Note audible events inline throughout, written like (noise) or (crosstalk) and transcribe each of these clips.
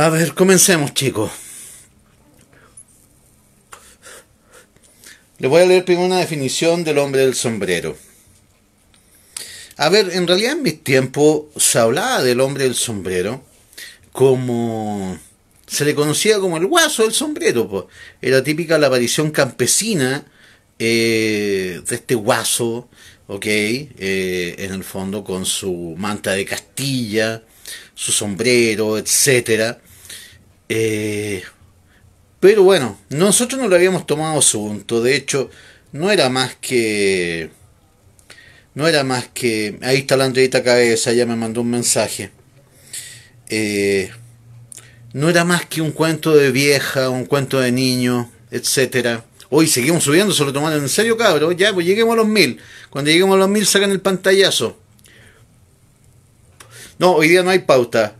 A ver, comencemos, chicos. Les voy a leer primero una definición del hombre del sombrero. A ver, en realidad en mis tiempos se hablaba del hombre del sombrero como... Se le conocía como el guaso del sombrero. Era típica la aparición campesina eh, de este guaso, ¿ok? Eh, en el fondo con su manta de Castilla, su sombrero, etcétera eh, pero bueno, nosotros no lo habíamos tomado asunto. De hecho, no era más que. No era más que. Ahí está la Andreita Cabeza, ya me mandó un mensaje. Eh, no era más que un cuento de vieja, un cuento de niño, etcétera. Hoy seguimos subiendo, se lo tomaron en serio, cabros. Ya, pues lleguemos a los mil. Cuando lleguemos a los mil, sacan el pantallazo. No, hoy día no hay pauta.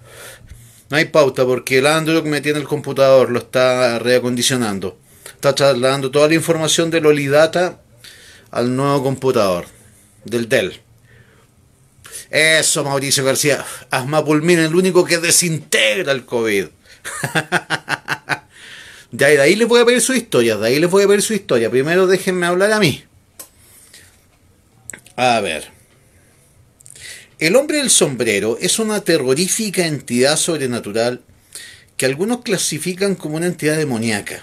No hay pauta porque el Android que me tiene el computador lo está reacondicionando. Está trasladando toda la información del Olidata al nuevo computador, del Dell. Eso, Mauricio García. Asmapulmin, el único que desintegra el COVID. (laughs) de ahí les voy a pedir su historia. De ahí les voy a pedir su historia. Primero déjenme hablar a mí. A ver. El hombre del sombrero es una terrorífica entidad sobrenatural que algunos clasifican como una entidad demoníaca,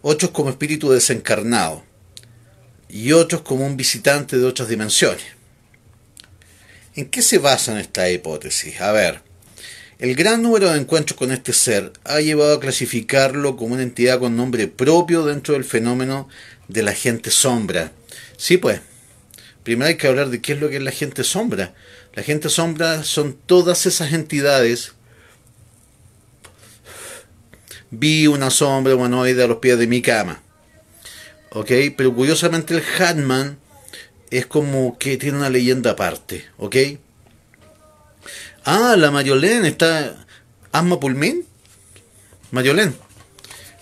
otros como espíritu desencarnado y otros como un visitante de otras dimensiones. ¿En qué se basa esta hipótesis? A ver, el gran número de encuentros con este ser ha llevado a clasificarlo como una entidad con nombre propio dentro del fenómeno de la gente sombra. Sí, pues, primero hay que hablar de qué es lo que es la gente sombra. La gente sombra son todas esas entidades. Vi una sombra humanoide a los pies de mi cama. ¿Ok? Pero curiosamente el Hatman es como que tiene una leyenda aparte. ¿Ok? Ah, la Mariolén está... Asma Pulmín. Mariolén.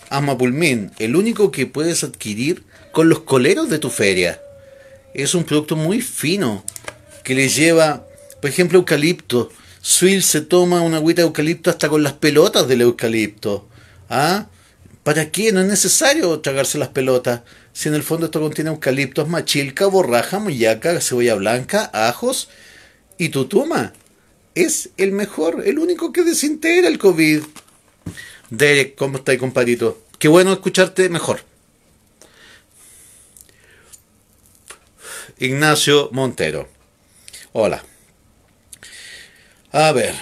Asma Pulmín. El único que puedes adquirir con los coleros de tu feria es un producto muy fino que le lleva, por ejemplo, eucalipto. Swill se toma una agüita de eucalipto hasta con las pelotas del eucalipto. ¿Ah? ¿Para qué? No es necesario tragarse las pelotas. Si en el fondo esto contiene eucaliptos, machilca, borraja, muyaca, cebolla blanca, ajos y tutuma. Es el mejor, el único que desintegra el COVID. Derek, ¿cómo estás, compadrito? Qué bueno escucharte mejor. Ignacio Montero. Hola. A ver,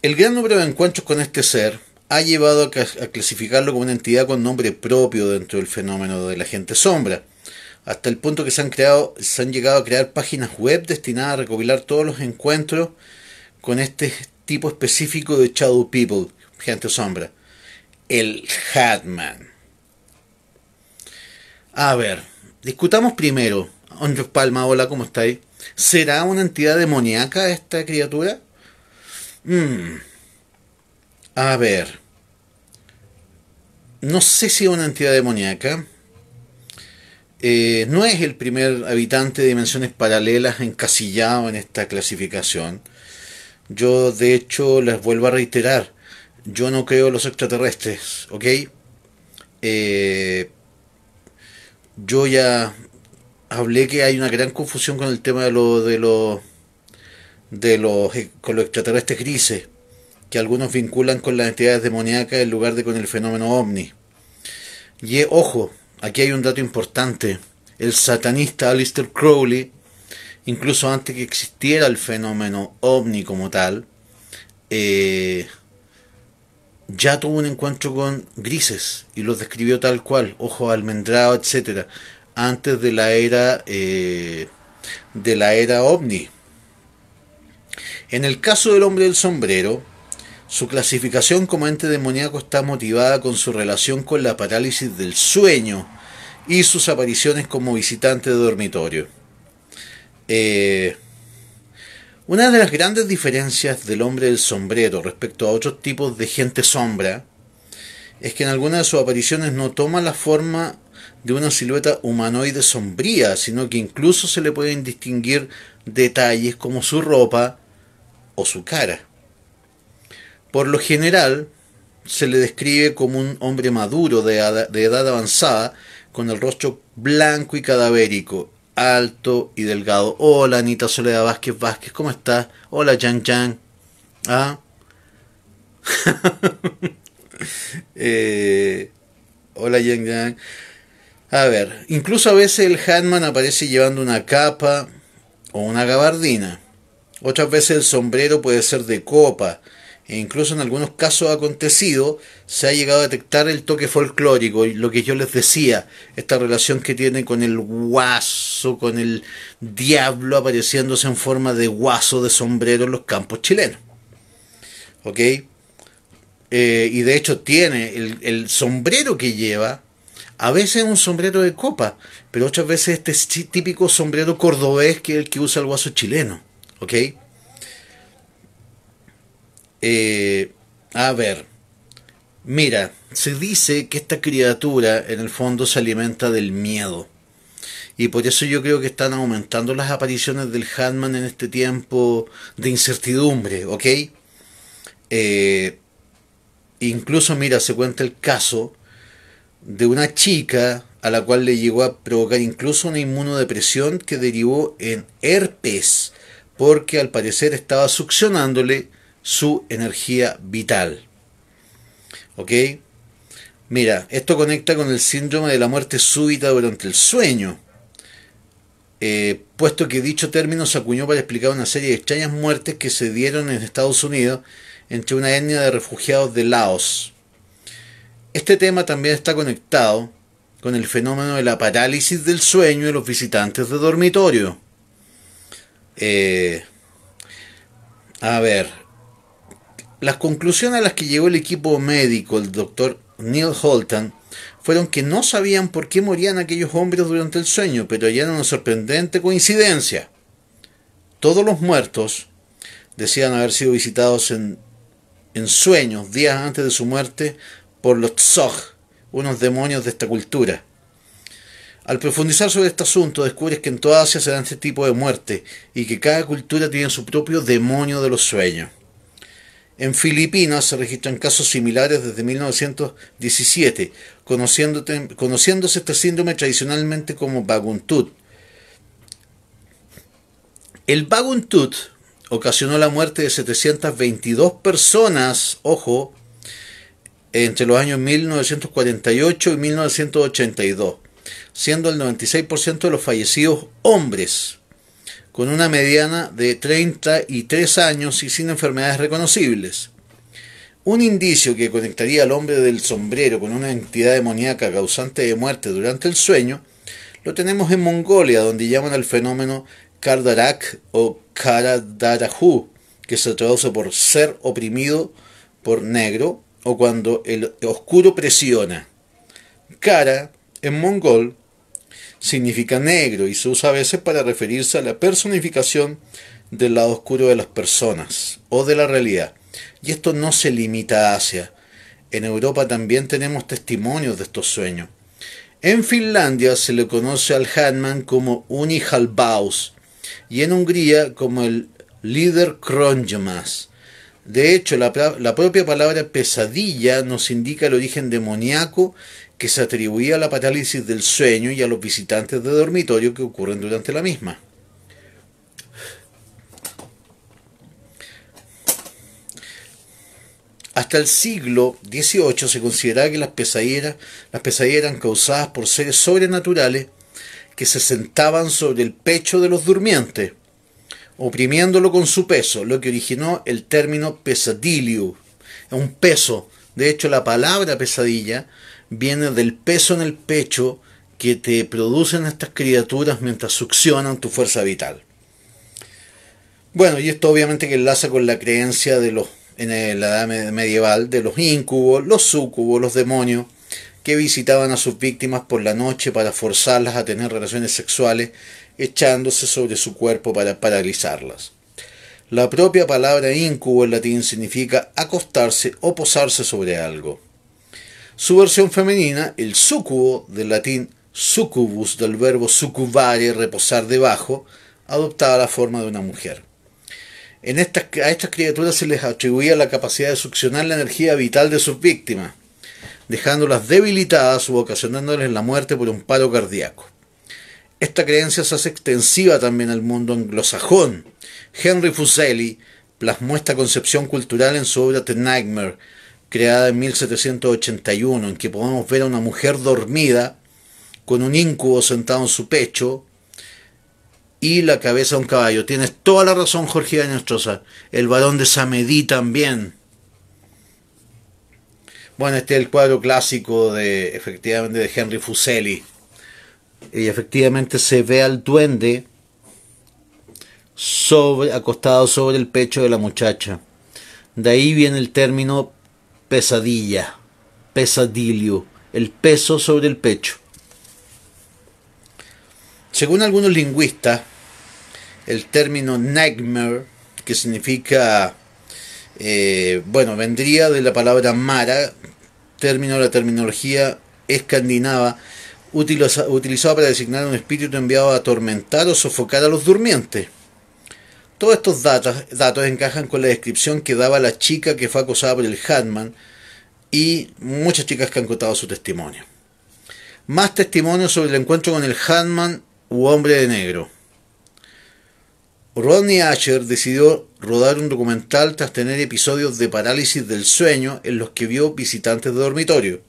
el gran número de encuentros con este ser ha llevado a, clasificarlo como una entidad con nombre propio dentro del fenómeno de la gente sombra, hasta el punto que se han creado, se han llegado a crear páginas web destinadas a recopilar todos los encuentros con este tipo específico de Shadow People, gente sombra, el Hatman. A ver, discutamos primero Andrés Palma, hola, ¿cómo estáis? ¿Será una entidad demoníaca esta criatura? Mm. A ver. No sé si es una entidad demoníaca. Eh, no es el primer habitante de dimensiones paralelas encasillado en esta clasificación. Yo, de hecho, les vuelvo a reiterar, yo no creo en los extraterrestres, ¿ok? Eh, yo ya hablé que hay una gran confusión con el tema de lo de los de los eh, con los extraterrestres grises que algunos vinculan con las entidades demoníacas en lugar de con el fenómeno ovni. Y eh, ojo, aquí hay un dato importante. El satanista Alistair Crowley, incluso antes que existiera el fenómeno ovni como tal, eh, ya tuvo un encuentro con grises y los describió tal cual, ojo almendrado, etcétera antes de la era eh, de la era ovni. En el caso del hombre del sombrero, su clasificación como ente demoníaco está motivada con su relación con la parálisis del sueño y sus apariciones como visitante de dormitorio. Eh, una de las grandes diferencias del hombre del sombrero respecto a otros tipos de gente sombra es que en algunas de sus apariciones no toma la forma de una silueta humanoide sombría, sino que incluso se le pueden distinguir detalles como su ropa o su cara. Por lo general, se le describe como un hombre maduro de edad, avanzada, con el rostro blanco y cadavérico, alto y delgado. Hola Anita Soledad Vázquez Vázquez, ¿cómo estás? Hola Yang Yang. ¿Ah? (laughs) Eh, hola Yang Yang. A ver, incluso a veces el Hatman aparece llevando una capa o una gabardina. Otras veces el sombrero puede ser de copa e incluso en algunos casos ha acontecido, se ha llegado a detectar el toque folclórico, lo que yo les decía, esta relación que tiene con el guaso, con el diablo apareciéndose en forma de guaso de sombrero en los campos chilenos. ¿Ok? Eh, y de hecho tiene el sombrero que lleva, a veces es un sombrero de copa, pero otras veces este típico sombrero cordobés que es el que usa el guaso chileno. ¿Ok? Eh, a ver, mira, se dice que esta criatura en el fondo se alimenta del miedo. Y por eso yo creo que están aumentando las apariciones del Hatman en este tiempo de incertidumbre, ¿ok? Eh, incluso, mira, se cuenta el caso de una chica a la cual le llegó a provocar incluso una inmunodepresión que derivó en herpes, porque al parecer estaba succionándole su energía vital. ¿Ok? Mira, esto conecta con el síndrome de la muerte súbita durante el sueño, eh, puesto que dicho término se acuñó para explicar una serie de extrañas muertes que se dieron en Estados Unidos entre una etnia de refugiados de Laos. Este tema también está conectado con el fenómeno de la parálisis del sueño de los visitantes de dormitorio. Eh, a ver, las conclusiones a las que llegó el equipo médico, el doctor Neil Holton, fueron que no sabían por qué morían aquellos hombres durante el sueño, pero era una sorprendente coincidencia. Todos los muertos decían haber sido visitados en, en sueños días antes de su muerte por los Tzog, unos demonios de esta cultura. Al profundizar sobre este asunto, descubres que en toda Asia se dan este tipo de muerte y que cada cultura tiene su propio demonio de los sueños. En Filipinas se registran casos similares desde 1917, conociéndose este síndrome tradicionalmente como Baguntut. El Baguntut ocasionó la muerte de 722 personas, ojo, entre los años 1948 y 1982, siendo el 96% de los fallecidos hombres con una mediana de 33 años y sin enfermedades reconocibles. Un indicio que conectaría al hombre del sombrero con una entidad demoníaca causante de muerte durante el sueño lo tenemos en Mongolia, donde llaman al fenómeno Kardarak o Karadarahu, que se traduce por ser oprimido por negro o cuando el oscuro presiona. Kara, en mongol, significa negro y se usa a veces para referirse a la personificación del lado oscuro de las personas o de la realidad. Y esto no se limita a Asia. En Europa también tenemos testimonios de estos sueños. En Finlandia se le conoce al Hatman como Unihalbaus y en Hungría como el líder Kronjomas. De hecho, la, propia palabra pesadilla nos indica el origen demoníaco que se atribuía a la parálisis del sueño y a los visitantes de dormitorio que ocurren durante la misma. Hasta el siglo XVIII se consideraba que las pesadillas, las pesadillas eran causadas por seres sobrenaturales que se sentaban sobre el pecho de los durmientes, oprimiéndolo con su peso, lo que originó el término pesadilio, un peso. De hecho, la palabra pesadilla viene del peso en el pecho que te producen estas criaturas mientras succionan tu fuerza vital. Bueno, y esto obviamente que enlaza con la creencia de los en la edad medieval de los incubos, los sucubos, los demonios que visitaban a sus víctimas por la noche para forzarlas a tener relaciones sexuales, echándose sobre su cuerpo para paralizarlas. La propia palabra incubo en latín significa acostarse o posarse sobre algo. Su versión femenina, el sucubo, del latín succubus, del verbo succubare, reposar debajo, adoptaba la forma de una mujer. A estas criaturas se les atribuía la capacidad de succionar la energía vital de sus víctimas, dejándolas debilitadas o ocasionándoles la muerte por un paro cardíaco. Esta creencia se hace extensiva también al mundo anglosajón. Henry Fuseli plasmó esta concepción cultural en su obra The Nightmare, creada en 1781, en que podemos ver a una mujer dormida con un incubo sentado en su pecho y la cabeza de un caballo. Tienes toda la razón, Jorge Nostrosa. El varón de Samedí también. Bueno, este es el cuadro clásico de, efectivamente, de Henry Fuseli. Y efectivamente se ve al duende sobre, acostado sobre el pecho de la muchacha. De ahí viene el término pesadilla, pesadilio, el peso sobre el pecho. Según algunos lingüistas, el término nightmare, que significa, eh, bueno, vendría de la palabra mara, término de la terminología escandinava, utilizado para designar un espíritu enviado a atormentar o sofocar a los durmientes. Todos estos datos, datos encajan con la descripción que daba la chica que fue acosada por el Hatman y muchas chicas que han contado su testimonio. Más testimonios sobre el encuentro con el Hatman u Hombre de Negro. Rodney Asher decidió rodar un documental tras tener episodios de parálisis del sueño en los que vio visitantes de dormitorio.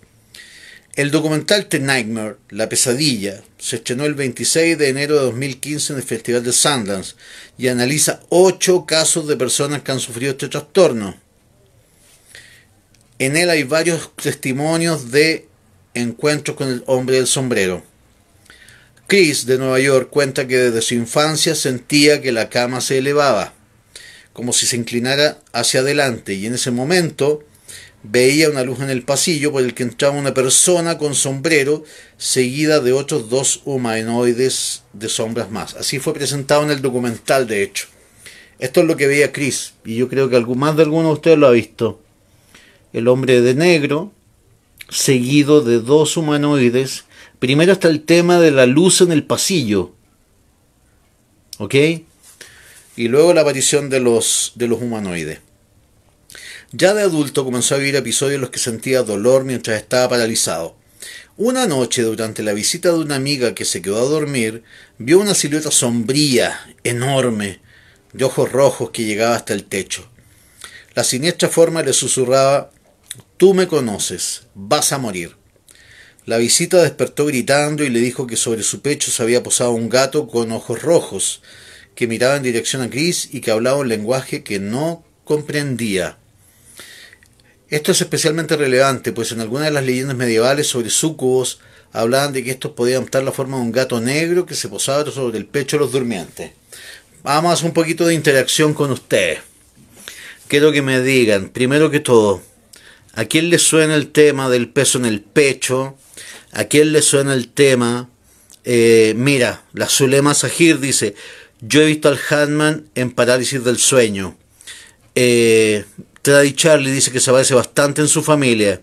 El documental The Nightmare, La Pesadilla, se estrenó el 26 de enero de 2015 en el Festival de Sundance y analiza ocho casos de personas que han sufrido este trastorno. En él hay varios testimonios de encuentros con el hombre del sombrero. Chris de Nueva York cuenta que desde su infancia sentía que la cama se elevaba, como si se inclinara hacia adelante, y en ese momento veía una luz en el pasillo por el que entraba una persona con sombrero, seguida de otros dos humanoides de sombras más. Así fue presentado en el documental, de hecho. Esto es lo que veía Chris, y yo creo que más de alguno de ustedes lo ha visto. El hombre de negro, seguido de dos humanoides Primero está el tema de la luz en el pasillo. ¿Ok? Y luego la aparición de los, de los humanoides. Ya de adulto comenzó a vivir episodios en los que sentía dolor mientras estaba paralizado. Una noche, durante la visita de una amiga que se quedó a dormir, vio una silueta sombría, enorme, de ojos rojos que llegaba hasta el techo. La siniestra forma le susurraba Tú me conoces, vas a morir. La visita despertó gritando y le dijo que sobre su pecho se había posado un gato con ojos rojos, que miraba en dirección a Chris y que hablaba un lenguaje que no comprendía. Esto es especialmente relevante, pues en algunas de las leyendas medievales sobre sucubos hablaban de que estos podían dar la forma de un gato negro que se posaba sobre el pecho de los durmientes. Vamos a hacer un poquito de interacción con ustedes. Quiero que me digan, primero que todo, ¿a quién le suena el tema del peso en el pecho? ¿A quién le suena el tema? Eh, mira, la Zulema Sahir dice, yo he visto al Hatman en parálisis del sueño. Eh, Tradi Charlie dice que se parece bastante en su familia.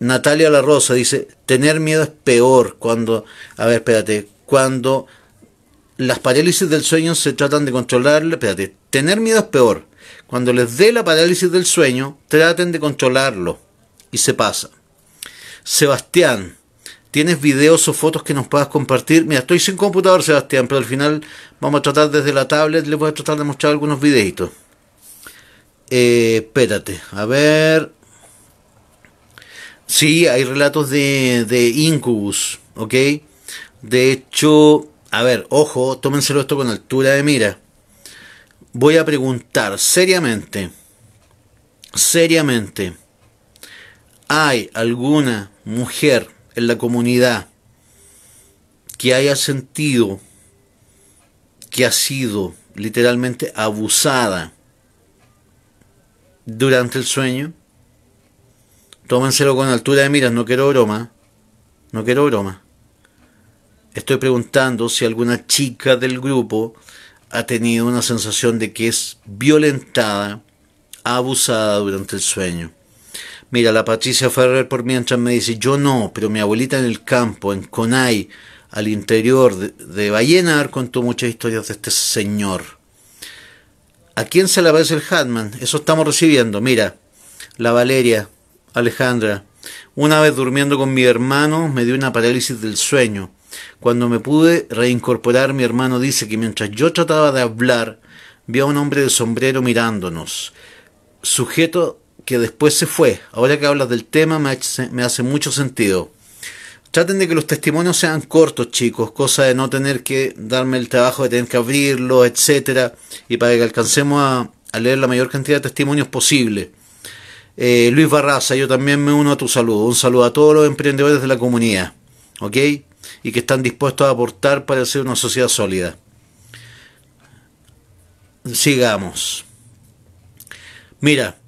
Natalia La Rosa dice, tener miedo es peor cuando, a ver, espérate, cuando las parálisis del sueño se tratan de controlarle, espérate, tener miedo es peor. Cuando les dé la parálisis del sueño, traten de controlarlo y se pasa. Sebastián, ¿Tienes videos o fotos que nos puedas compartir? Mira, estoy sin computador, Sebastián, pero al final vamos a tratar desde la tablet, les voy a tratar de mostrar algunos videitos. Eh, espérate, a ver. Sí, hay relatos de, de Incubus, ¿ok? De hecho, a ver, ojo, tómenselo esto con altura de mira. Voy a preguntar seriamente, seriamente, ¿hay alguna mujer en la comunidad que haya sentido que ha sido literalmente abusada durante el sueño, tómenselo con altura de miras, no quiero broma, no quiero broma. Estoy preguntando si alguna chica del grupo ha tenido una sensación de que es violentada, abusada durante el sueño. Mira, la Patricia Ferrer por mientras me dice, yo no, pero mi abuelita en el campo, en Conay, al interior de, de contó muchas historias de este señor. ¿A quién se le aparece el Hatman? Eso estamos recibiendo. Mira, la Valeria, Alejandra. Una vez durmiendo con mi hermano me dio una parálisis del sueño. Cuando me pude reincorporar, mi hermano dice que mientras yo trataba de hablar, vio a un hombre de sombrero mirándonos. Sujeto que después se fue. Ahora que hablas del tema me hace mucho sentido. Traten de que los testimonios sean cortos, chicos, cosa de no tener que darme el trabajo de tener que abrirlo, etcétera, y para que alcancemos a, leer la mayor cantidad de testimonios posible. Eh, Luis Barraza, yo también me uno a tu saludo. Un saludo a todos los emprendedores de la comunidad, ¿ok? Y que están dispuestos a aportar para hacer una sociedad sólida. Sigamos. Mira,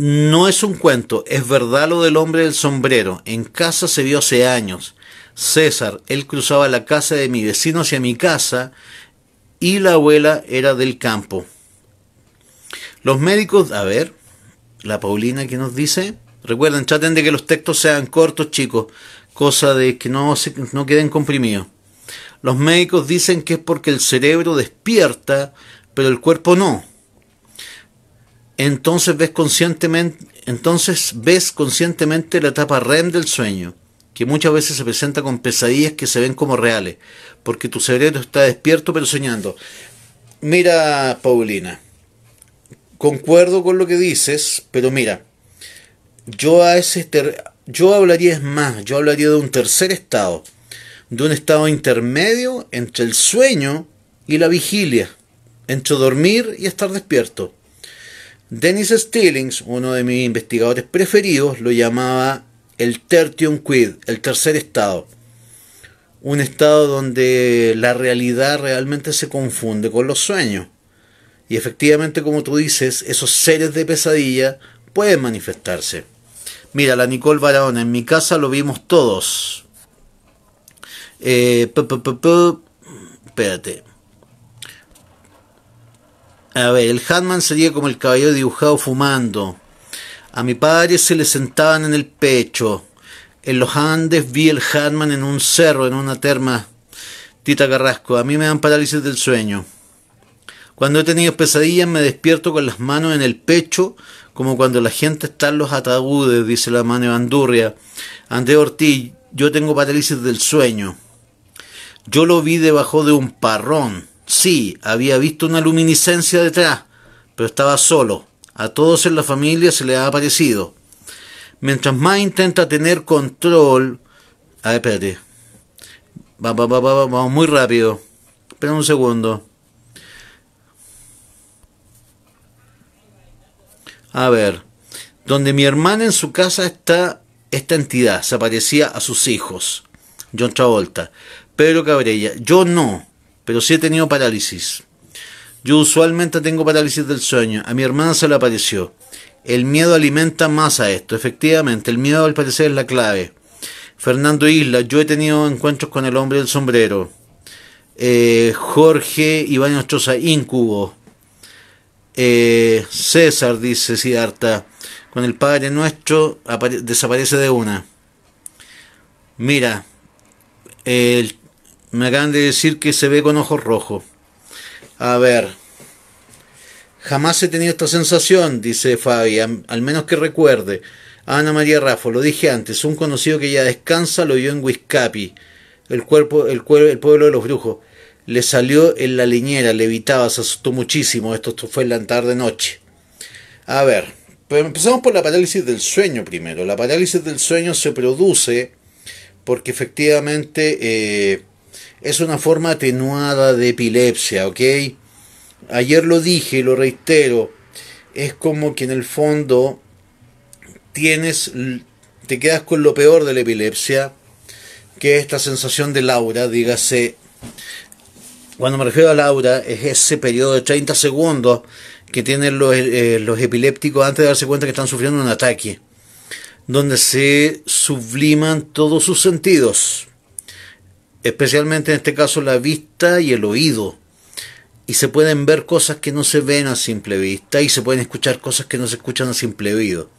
no es un cuento, es verdad lo del hombre del sombrero. En casa se vio hace años. César, él cruzaba la casa de mi vecino hacia mi casa y la abuela era del campo. Los médicos, a ver, la Paulina que nos dice, recuerden, traten de que los textos sean cortos, chicos, cosa de que no, se, no queden comprimidos. Los médicos dicen que es porque el cerebro despierta, pero el cuerpo no entonces ves conscientemente, entonces ves conscientemente la etapa REM del sueño, que muchas veces se presenta con pesadillas que se ven como reales, porque tu cerebro está despierto pero soñando. Mira, Paulina, concuerdo con lo que dices, pero mira, yo a ese yo hablaría es más, yo hablaría de un tercer estado, de un estado intermedio entre el sueño y la vigilia, entre dormir y estar despierto. Dennis Stillings, uno de mis investigadores preferidos, lo llamaba el tertium quid, el tercer estado. Un estado donde la realidad realmente se confunde con los sueños. Y efectivamente, como tú dices, esos seres de pesadilla pueden manifestarse. Mira, la Nicole Barahona, en mi casa lo vimos todos. Eh, espérate. A ver, el Hatman sería como el caballero dibujado fumando. A mi padre se le sentaban en el pecho. En los Andes vi el Hatman en un cerro, en una terma. Tita Carrasco, a mí me dan parálisis del sueño. Cuando he tenido pesadillas me despierto con las manos en el pecho, como cuando la gente está en los ataúdes, dice la mano Bandurria. André Ortiz, yo tengo parálisis del sueño. Yo lo vi debajo de un parrón. Sí, había visto una luminiscencia detrás, pero estaba solo. A todos en la familia se le ha aparecido. Mientras más intenta tener control... A ver, espérate. Va, va, va, va, vamos muy rápido. Espera un segundo. A ver. Donde mi hermana en su casa está esta entidad. Se aparecía a sus hijos. John Travolta. Pedro Cabrella. Yo no pero sí he tenido parálisis. Yo usualmente tengo parálisis del sueño. A mi hermana se le apareció. El miedo alimenta más a esto. Efectivamente, el miedo al parecer es la clave. Fernando Isla, yo he tenido encuentros con el hombre del sombrero. Eh, Jorge Iván Ochoza, Incubo. Eh, César, dice Siddhartha, con el Padre Nuestro desaparece de una. Mira, el me acaban de decir que se ve con ojos rojos. A ver. Jamás he tenido esta sensación, dice Fabi, al menos que recuerde. Ana María Raffo, lo dije antes, un conocido que ya descansa lo vio en Huizcapi, el, cuerpo, el, el pueblo de los brujos. Le salió en la leñera, levitaba, se asustó muchísimo. Esto, fue en la tarde-noche. A ver, pues empezamos por la parálisis del sueño primero. La parálisis del sueño se produce porque efectivamente eh, es una forma atenuada de epilepsia, ¿ok? Ayer lo dije, lo reitero, es como que en el fondo tienes, te quedas con lo peor de la epilepsia, que es esta sensación de Laura, dígase, cuando me refiero a Laura, es ese periodo de 30 segundos que tienen los, eh, los epilépticos antes de darse cuenta que están sufriendo un ataque, donde se subliman todos sus sentidos especialmente en este caso la vista y el oído. Y se pueden ver cosas que no se ven a simple vista y se pueden escuchar cosas que no se escuchan a simple oído.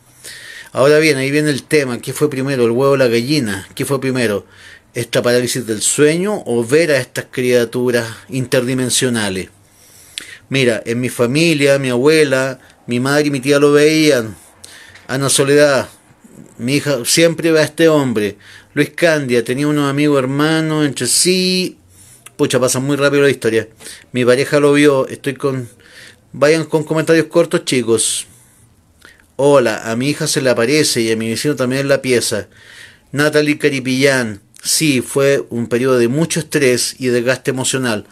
Ahora bien, ahí viene el tema, ¿qué fue primero, el huevo o la gallina? ¿Qué fue primero? ¿Esta parálisis del sueño o ver a estas criaturas interdimensionales? Mira, en mi familia, mi abuela, mi madre y mi tía lo veían. Ana Soledad, mi hija siempre ve a este hombre. Luis Candia, tenía unos amigos hermanos entre sí. Pucha, pasa muy rápido la historia. Mi pareja lo vio, estoy con... Vayan con comentarios cortos, chicos. Hola, a mi hija se le aparece y a mi vecino también en la pieza. Natalie Caripillán. Sí, fue un periodo de mucho estrés y desgaste emocional.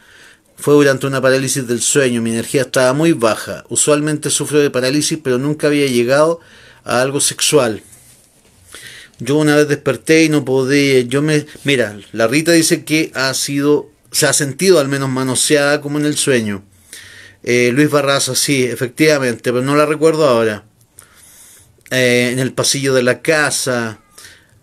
Fue durante una parálisis del sueño, mi energía estaba muy baja. Usualmente sufro de parálisis, pero nunca había llegado a algo sexual. Yo una vez desperté y no podía, yo me, mira, la Rita dice que ha sido, se ha sentido al menos manoseada como en el sueño. Eh, Luis Barraza, sí, efectivamente, pero no la recuerdo ahora. Eh, en el pasillo de la casa,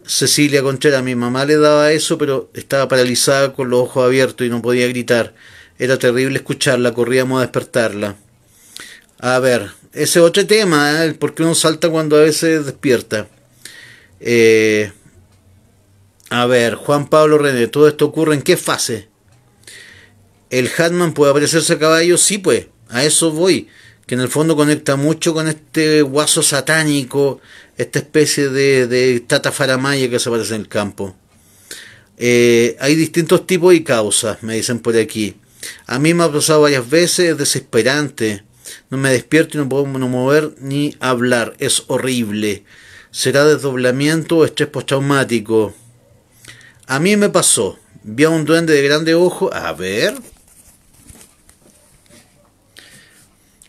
Cecilia Contreras, mi mamá le daba eso, pero estaba paralizada con los ojos abiertos y no podía gritar. Era terrible escucharla, corríamos a despertarla. A ver, ese otro tema, ¿eh? por qué uno salta cuando a veces despierta. Eh, a ver, Juan Pablo René, ¿todo esto ocurre en qué fase? ¿El Hatman puede aparecerse a caballo? Sí, pues, a eso voy. Que en el fondo conecta mucho con este guaso satánico, esta especie de, de tata faramaya que se aparece en el campo. Eh, hay distintos tipos y causas, me dicen por aquí. A mí me ha pasado varias veces, es desesperante. No me despierto y no puedo no mover ni hablar. Es horrible. ¿Será desdoblamiento o estrés postraumático? A mí me pasó. Vi a un duende de grande ojo. A ver.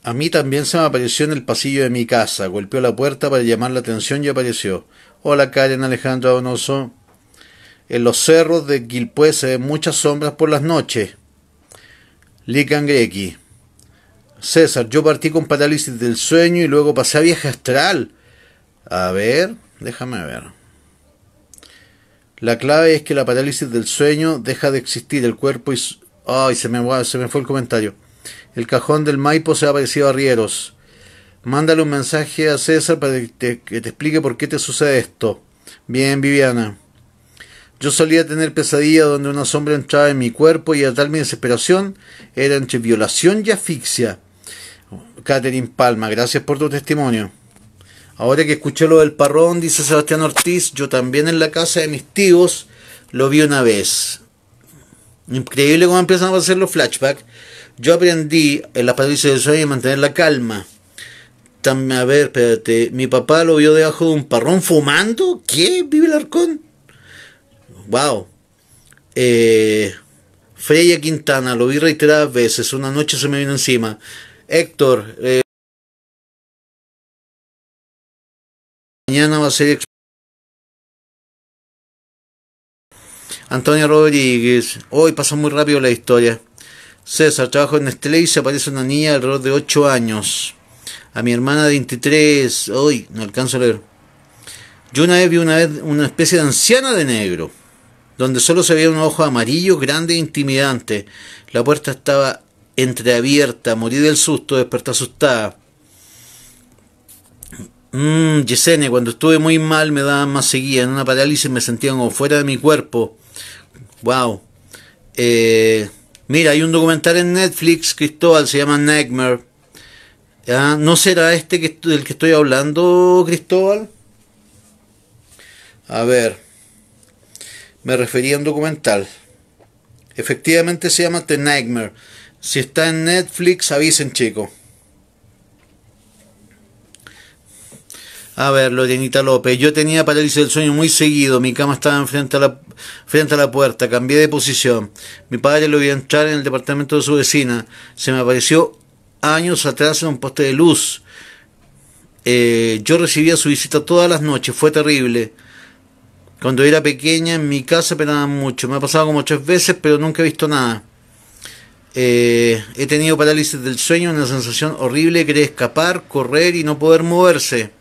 A mí también se me apareció en el pasillo de mi casa. Golpeó la puerta para llamar la atención y apareció. Hola Karen Alejandro Donoso. En los cerros de Quilpué se ven muchas sombras por las noches. Lican Greki. César, yo partí con parálisis del sueño y luego pasé a viaje astral. A ver, déjame ver. La clave es que la parálisis del sueño deja de existir el cuerpo y... Ay, se me, me fue el comentario. El cajón del Maipo se ha parecido a Rieros. Mándale un mensaje a César para que te, que te explique por qué te sucede esto. Bien, Viviana. Yo solía tener pesadillas donde una sombra entraba en mi cuerpo y a tal mi desesperación era entre violación y asfixia. Catherine Palma, gracias por tu testimonio. Ahora que escuché lo del parrón, dice Sebastián Ortiz, yo también en la casa de mis tíos lo vi una vez. Increíble cómo empiezan a hacer los flashbacks. Yo aprendí en la parálisis del sueño a mantener la calma. También, a ver, espérate, mi papá lo vio debajo de un parrón fumando. ¿Qué? ¿Vive el arcón? Wow. Eh, Freya Quintana, lo vi reiteradas veces. Una noche se me vino encima. Héctor, eh, mañana va a ser. Antonio Rodríguez, hoy pasa muy rápido la historia. César, trabajo en Nestlé y se aparece una niña alrededor de 8 años. A mi hermana de 23, hoy no alcanzo a leer. Yo una vez vi una vez una especie de anciana de negro donde solo se veía un ojo amarillo, grande e intimidante. La puerta estaba entreabierta, morí del susto, desperté asustada. Mmm, Yesenia, cuando estuve muy mal me daban más seguida, en una parálisis me sentía como fuera de mi cuerpo. Wow. Eh, mira, hay un documental en Netflix, Cristóbal, se llama Nightmare. ¿No será este que, del que estoy hablando, Cristóbal? A ver me refería a un documental. Efectivamente se llama The Nightmare. Si está en Netflix, avisen, chico. A ver, Lorenita López. Yo tenía parálisis del sueño muy seguido. Mi cama estaba frente a la, frente a la puerta. Cambié de posición. Mi padre lo vio entrar en el departamento de su vecina. Se me apareció años atrás en un poste de luz. Eh, yo recibía su visita todas las noches. Fue terrible. Cuando era pequeña en mi casa penaba mucho. Me ha pasado como tres veces, pero nunca he visto nada. Eh, he tenido parálisis del sueño, una sensación horrible de querer escapar, correr y no poder moverse.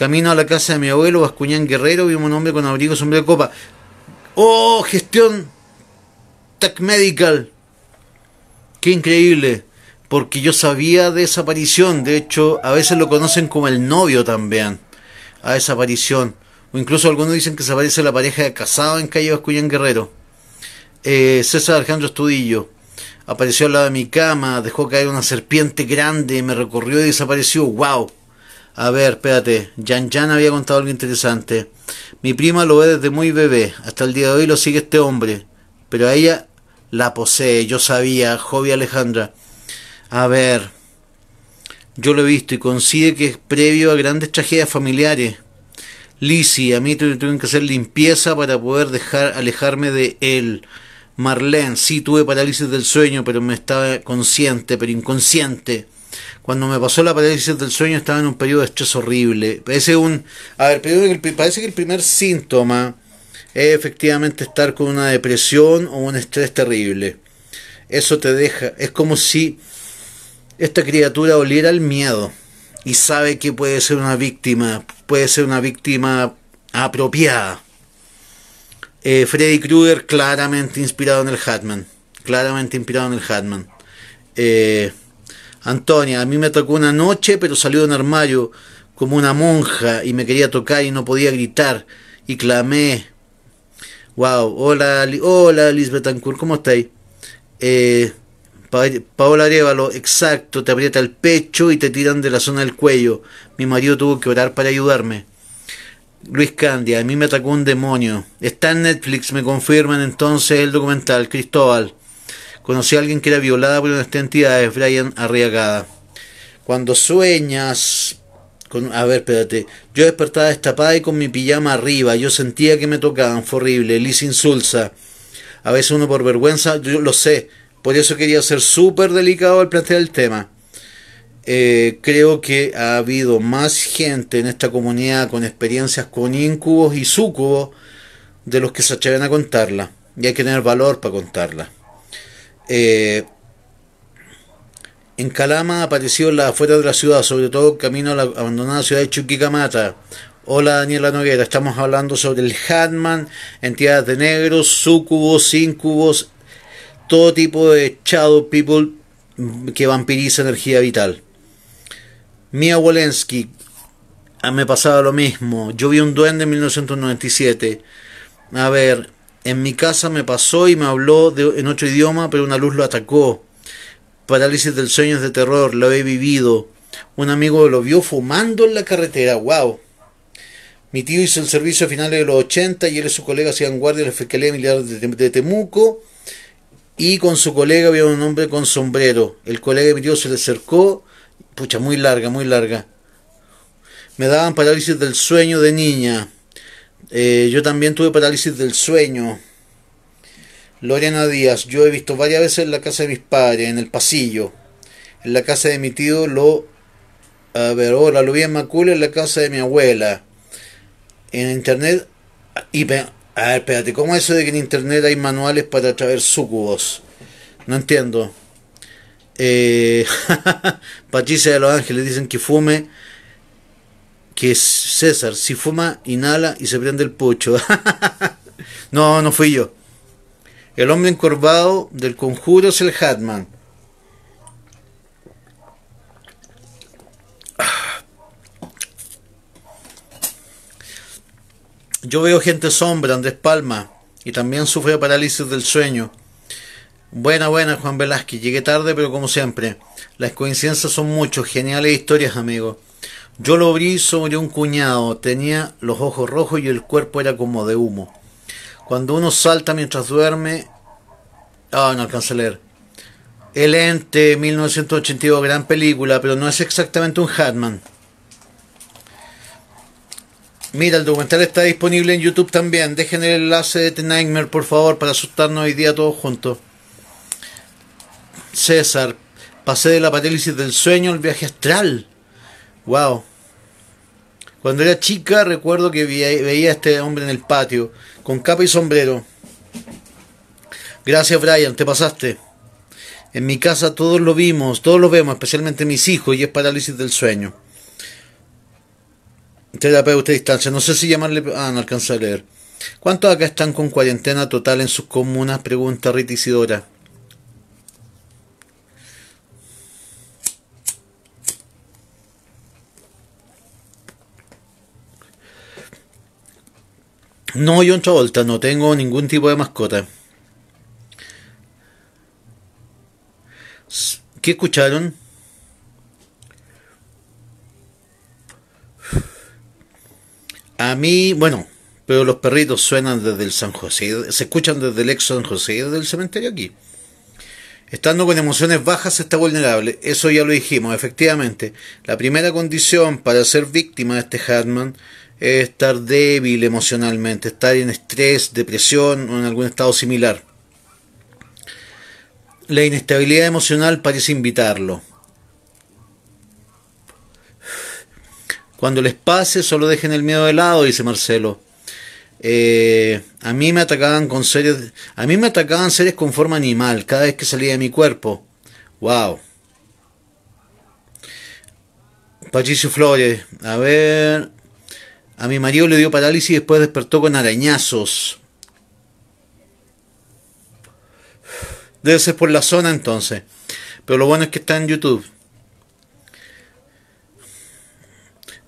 Camino a la casa de mi abuelo, Bascuñán Guerrero, vimos un hombre con abrigo sombrero de copa. ¡Oh, gestión! Tech Medical. ¡Qué increíble! Porque yo sabía de esa aparición. De hecho, a veces lo conocen como el novio también. A esa aparición. O incluso algunos dicen que se parece a la pareja de casado en calle Bascuñán Guerrero. Eh, César Alejandro Estudillo. Apareció al lado de mi cama, dejó caer una serpiente grande, me recorrió y desapareció. ¡Wow! A ver, espérate. Jan Jan había contado algo interesante. Mi prima lo ve desde muy bebé. Hasta el día de hoy lo sigue este hombre. Pero a ella la posee. Yo sabía. Jovi Alejandra. A ver. Yo lo he visto y coincide que es previo a grandes tragedias familiares. Lizzie, a mí tuve que hacer limpieza para poder dejar alejarme de él. Marlene, sí tuve parálisis del sueño, pero me estaba consciente, pero inconsciente. Cuando me pasó la parálisis del sueño estaba en un periodo de estrés horrible. Parece un, a ver, parece que el primer síntoma es efectivamente estar con una depresión o un estrés terrible. Eso te deja, es como si esta criatura oliera el miedo y sabe que puede ser una víctima, puede ser una víctima apropiada. Eh, Freddy Krueger claramente inspirado en el Hatman. Claramente inspirado en el Hatman. Eh, Antonia, a mí me tocó una noche, pero salió de un armario como una monja y me quería tocar y no podía gritar. Y clamé. Wow, hola, hola Lisbeth Ancourt, ¿cómo estáis? Eh, Paola Arevalo, exacto, te aprieta el pecho y te tiran de la zona del cuello. Mi marido tuvo que orar para ayudarme. Luis Candia, a mí me atacó un demonio. Está en Netflix, me confirman entonces el documental. Cristóbal, conocí a alguien que era violada por una entidad, es Brian Arriagada. Cuando sueñas, con, a ver, espérate, yo despertaba destapada y con mi pijama arriba, yo sentía que me tocaban, fue horrible, Liz insulsa. A veces uno por vergüenza, yo lo sé, por eso quería ser súper delicado al plantear el tema. Eh, creo que ha habido más gente en esta comunidad con experiencias con incubos y sucubos de los que se atreven a contarla. Y hay que tener valor para contarla. Eh, en Calama apareció en la afuera de la ciudad, sobre todo camino a la abandonada ciudad de Chuquicamata. Hola Daniela Noguera, estamos hablando sobre el Hatman, entidades de negros, sucubos, incubos, todo tipo de shadow people que vampiriza energía vital. Mia Wolensky, ah, me pasaba lo mismo. Yo vi un duende en 1997. A ver, en mi casa me pasó y me habló en otro idioma, pero una luz lo atacó. Parálisis del sueño es de terror, lo he vivido. Un amigo lo vio fumando en la carretera, wow. Mi tío hizo el servicio a finales de los 80 y él y su colega hacían guardia en la Fiscalía Militar de Temuco. Y con su colega había un hombre con sombrero. El colega de mi tío se le acercó pucha, muy larga, muy larga. Me daban parálisis del sueño de niña. Eh, yo también tuve parálisis del sueño. Lorena Díaz, yo he visto varias veces en la casa de mis padres, en el pasillo. En la casa de mi tío lo... A ver, ahora lo vi en la casa de mi abuela. En internet... Y, a ver, espérate, ¿cómo es eso de que en internet hay manuales para traer sucubos? No entiendo. Eh, (laughs) Patricia de los Ángeles dicen que fume, que César, si fuma, inhala y se prende el pucho. (laughs) no, no fui yo. El hombre encorvado del conjuro es el Hatman. Yo veo gente sombra, Andrés Palma, y también sufre parálisis del sueño. Buena, buena, Juan Velázquez. Llegué tarde, pero como siempre. Las coincidencias son muchos. Geniales historias, amigo. Yo lo vi sobre un cuñado. Tenía los ojos rojos y el cuerpo era como de humo. Cuando uno salta mientras duerme... Ah, no alcanza a leer. El Ente, 1982, gran película, pero no es exactamente un Hatman. Mira, el documental está disponible en YouTube también. Dejen el enlace de The Nightmare, por favor, para asustarnos hoy día todos juntos. César, pasé de la parálisis del sueño al viaje astral. Wow. Cuando era chica recuerdo que veía a este hombre en el patio, con capa y sombrero. Gracias Brian, te pasaste. En mi casa todos lo vimos, todos lo vemos, especialmente mis hijos, y es parálisis del sueño. Terapeuta a distancia, no sé si llamarle... Ah, no alcanzo a leer. ¿Cuántos acá están con cuarentena total en sus comunas? Pregunta Rita. No, yo vuelta no tengo ningún tipo de mascota. ¿Qué escucharon? A mí, bueno, pero los perritos suenan desde el San José, se escuchan desde el ex San José del cementerio aquí. Estando con emociones bajas está vulnerable, eso ya lo dijimos, efectivamente. La primera condición para ser víctima de este Hartman es estar débil emocionalmente, estar en estrés, depresión o en algún estado similar. La inestabilidad emocional parece invitarlo. Cuando les pase, solo dejen el miedo de lado, dice Marcelo. Eh, a mí me atacaban con seres, a mí me atacaban seres con forma animal cada vez que salía de mi cuerpo. Wow. Patricio Flores, a ver, a mi marido le dio parálisis y después despertó con arañazos. Debe ser por la zona entonces. Pero lo bueno es que está en YouTube.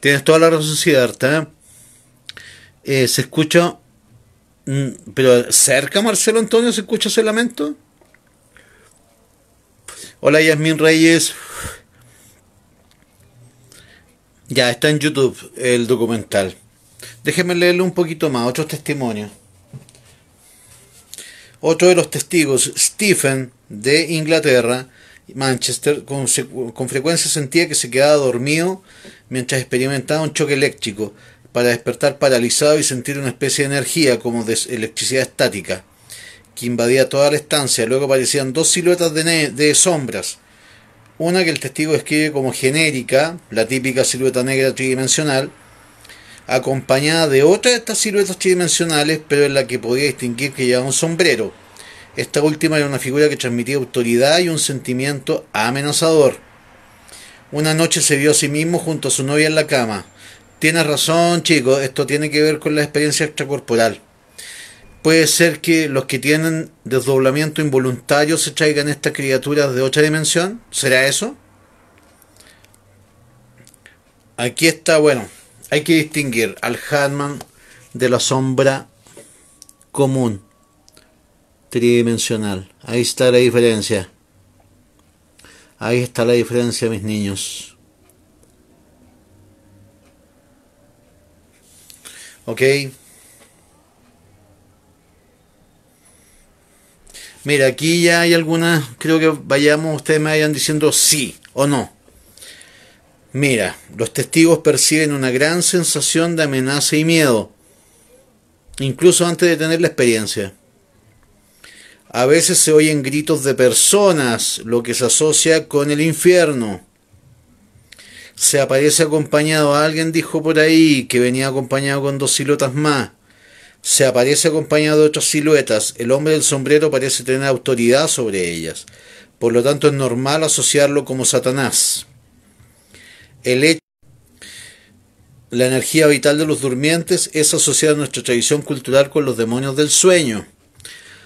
Tienes toda la razón, ¿eh? Eh, se escucha, mm, pero cerca Marcelo Antonio se escucha ese lamento. Hola Yasmin Reyes. Ya está en YouTube el documental. Déjenme leerle un poquito más, otros testimonios. Otro de los testigos, Stephen, de Inglaterra, Manchester, con, frecuencia sentía que se quedaba dormido mientras experimentaba un choque eléctrico para despertar paralizado y sentir una especie de energía como de electricidad estática que invadía toda la estancia. Luego aparecían dos siluetas de, sombras. Una que el testigo describe como genérica, la típica silueta negra tridimensional, acompañada de otra de estas siluetas tridimensionales, pero en la que podía distinguir que llevaba un sombrero. Esta última era una figura que transmitía autoridad y un sentimiento amenazador. Una noche se vio a sí mismo junto a su novia en la cama. Tienes razón, chicos, esto tiene que ver con la experiencia extracorporal. Puede ser que los que tienen desdoblamiento involuntario se traigan estas criaturas de otra dimensión. ¿Será eso? Aquí está, bueno, hay que distinguir al Hatman de la sombra común, tridimensional. Ahí está la diferencia. Ahí está la diferencia, mis niños. ¿Ok? Mira, aquí ya hay algunas, creo que vayamos, ustedes me vayan diciendo sí o no. Mira, los testigos perciben una gran sensación de amenaza y miedo, incluso antes de tener la experiencia. A veces se oyen gritos de personas, lo que se asocia con el infierno se aparece acompañado, alguien dijo por ahí que venía acompañado con dos siluetas más. Se aparece acompañado de otras siluetas. El hombre del sombrero parece tener autoridad sobre ellas. Por lo tanto es normal asociarlo como Satanás. El hecho la energía vital de los durmientes es asociada a nuestra tradición cultural con los demonios del sueño.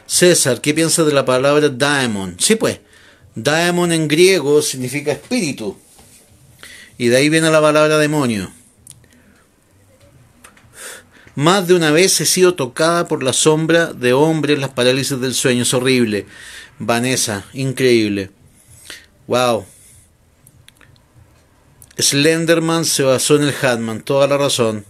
César, ¿qué piensas de la palabra daemon? Sí, pues, daemon en griego significa espíritu. Y de ahí viene la palabra demonio. Más de una vez he sido tocada por la sombra de hombre en las parálisis del sueño. Es horrible. Vanessa, increíble. Wow. Slenderman se basó en el Hatman, toda la razón.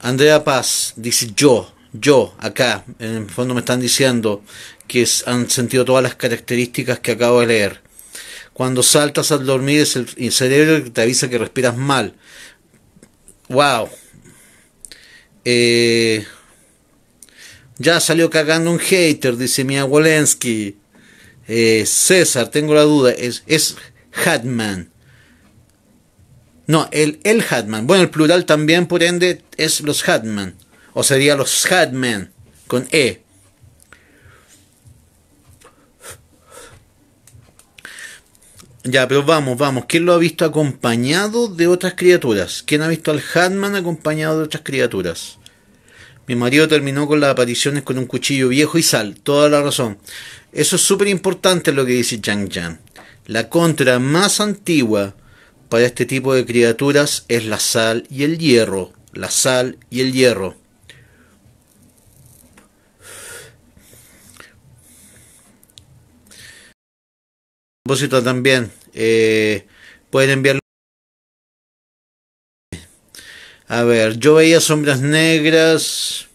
Andrea Paz dice yo, yo, acá, en el fondo me están diciendo que han sentido todas las características que acabo de leer. Cuando saltas al dormir es el, cerebro que te avisa que respiras mal. ¡Wow! Eh, ya salió cagando un hater, dice Mia Wolensky. Eh, César, tengo la duda, es, es Hatman. No, el, el Hatman. Bueno, el plural también, por ende, es los Hatman. O sería los Hatman, con E. Ya, pero vamos, vamos. ¿Quién lo ha visto acompañado de otras criaturas? ¿Quién ha visto al Hatman acompañado de otras criaturas? Mi marido terminó con las apariciones con un cuchillo viejo y sal. Toda la razón. Eso es súper importante lo que dice Yang Yang. La contra más antigua para este tipo de criaturas es la sal y el hierro. La sal y el hierro. propósito también, eh, pueden enviarlo. A ver, yo veía sombras negras.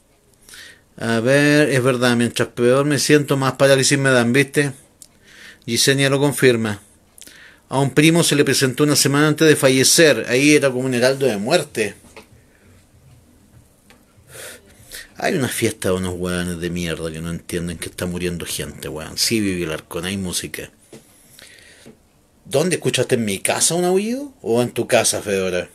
A ver, es verdad, mientras peor me siento, más parálisis me dan, ¿viste? Gisenia lo confirma. A un primo se le presentó una semana antes de fallecer. Ahí era como un heraldo de muerte. Hay una fiesta de unos weones de mierda que no entienden que está muriendo gente, weón. Sí, Vivi Larcón, hay música. ¿Dónde escuchaste en mi casa un aullido? ¿O en tu casa, Fedora?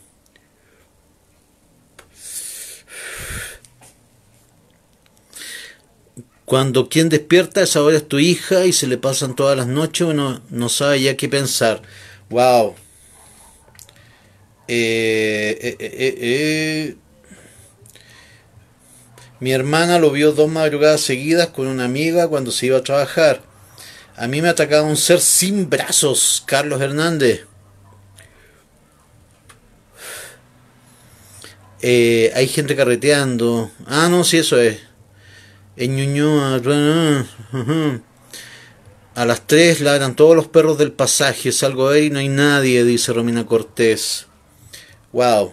Cuando quien despierta esa hora es tu hija y se le pasan todas las noches, uno no sabe ya qué pensar. Wow. Eh, eh, eh, mi hermana lo vio dos madrugadas seguidas con una amiga cuando se iba a trabajar. A mí me atacaba un ser sin brazos, Carlos Hernández. Hay gente carreteando. Ah, no, sí, eso es. En Ñuñoa. A las tres ladran todos los perros del pasaje. Salgo a ver y no hay nadie, dice Romina Cortés. Wow.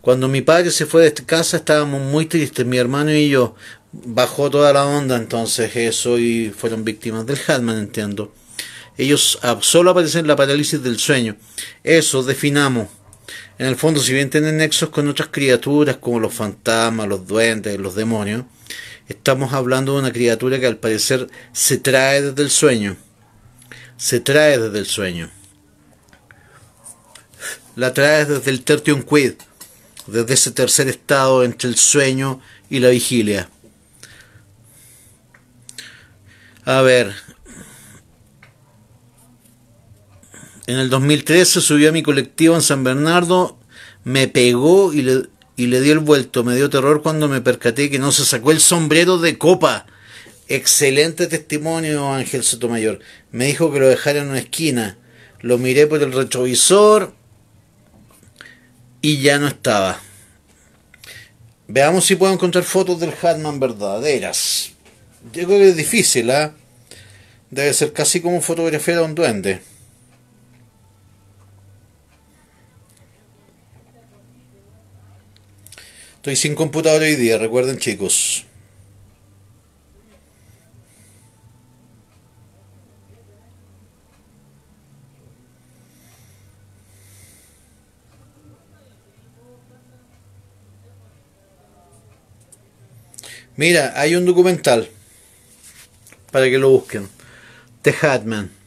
Cuando mi padre se fue de casa estábamos muy tristes, mi hermano y yo. Bajó toda la onda entonces eso y fueron víctimas del Hatman, entiendo. Ellos solo aparecen en la parálisis del sueño. Eso definamos. En el fondo, si bien tienen nexos con otras criaturas como los fantasmas, los duendes, los demonios, estamos hablando de una criatura que al parecer se trae desde el sueño. Se trae desde el sueño. La trae desde el Tertium Quid desde ese tercer estado entre el sueño y la vigilia. A ver, en el 2013 subió a mi colectivo en San Bernardo, me pegó y le, y le dio el vuelto. Me dio terror cuando me percaté que no se sacó el sombrero de copa. Excelente testimonio, Ángel Sotomayor. Me dijo que lo dejara en una esquina. Lo miré por el retrovisor y ya no estaba. Veamos si puedo encontrar fotos del Hatman verdaderas. Yo creo que es difícil, ¿ah? Debe ser casi como fotografiar a un duende. Estoy sin computador hoy día, recuerden chicos. Mira, hay un documental para que lo busquen. The Hatman.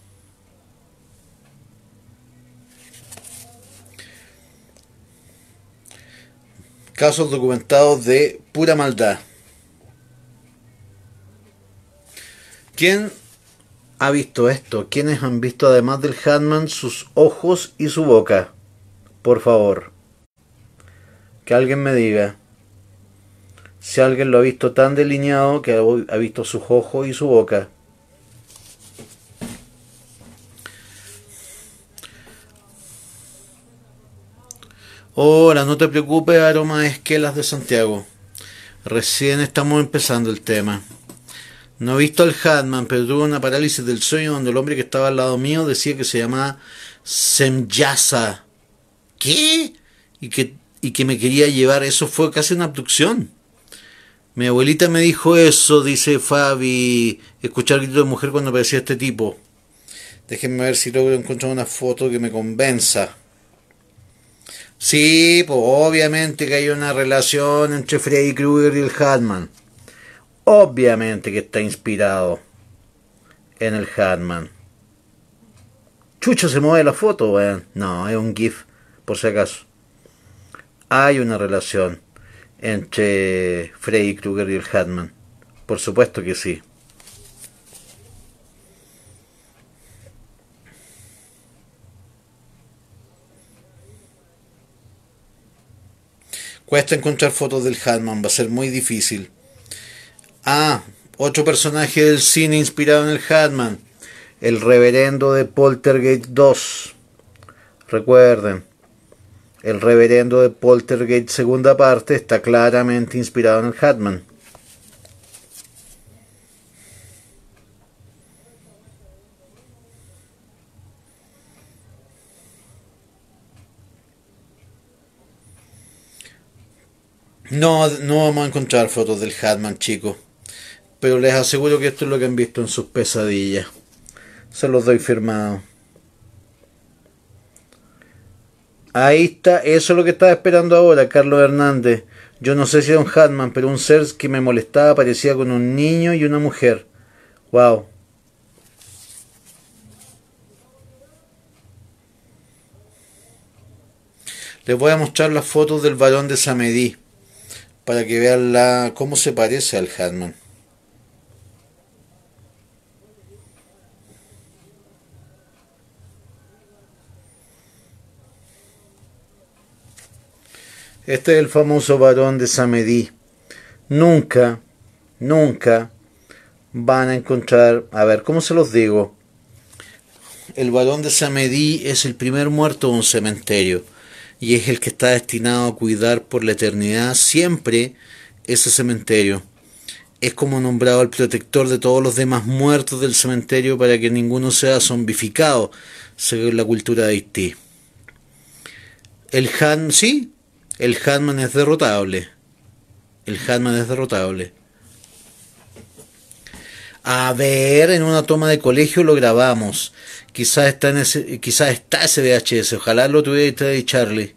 Casos documentados de pura maldad. ¿Quién ha visto esto? ¿Quiénes han visto además del Hatman sus ojos y su boca? Por favor. Que alguien me diga. Si alguien lo ha visto tan delineado que ha visto sus ojos y su boca. Hola, no te preocupes, aroma esquelas de Santiago. Recién estamos empezando el tema. No he visto al Hatman, pero tuve una parálisis del sueño donde el hombre que estaba al lado mío decía que se llamaba Semyasa. ¿Qué? Y que, y que me quería llevar. Eso fue casi una abducción. Mi abuelita me dijo eso, dice Fabi, escuchar grito de mujer cuando aparecía este tipo. Déjenme ver si logro encontrar una foto que me convenza. Sí, pues obviamente que hay una relación entre Freddy Krueger y el Hatman. Obviamente que está inspirado en el Hatman. Chucho se mueve la foto, weón. No, es un GIF, por si acaso. Hay una relación entre Freddy Krueger y el Hatman? Por supuesto que sí. Cuesta encontrar fotos del Hatman, va a ser muy difícil. Ah, otro personaje del cine inspirado en el Hatman, el reverendo de Poltergeist 2. Recuerden, el reverendo de Poltergeist segunda parte está claramente inspirado en el Hatman. No, no vamos a encontrar fotos del Hatman, chicos. Pero les aseguro que esto es lo que han visto en sus pesadillas. Se los doy firmado. Ahí está, eso es lo que estaba esperando ahora, Carlos Hernández. Yo no sé si era un Hatman, pero un ser que me molestaba parecía con un niño y una mujer. Wow. Les voy a mostrar las fotos del varón de Samedí para que vean la, cómo se parece al Hatman. Este es el famoso varón de Samedí. Nunca, nunca van a encontrar, a ver, ¿cómo se los digo? El varón de Samedí es el primer muerto de un cementerio y es el que está destinado a cuidar por la eternidad siempre ese cementerio. Es como nombrado el protector de todos los demás muertos del cementerio para que ninguno sea zombificado, según la cultura de Haití. El Han, sí, el Hanman es derrotable. El Hanman es derrotable. A ver, en una toma de colegio lo grabamos. Quizás está, en ese, está ese VHS. Ojalá lo tuviera ahí Charlie.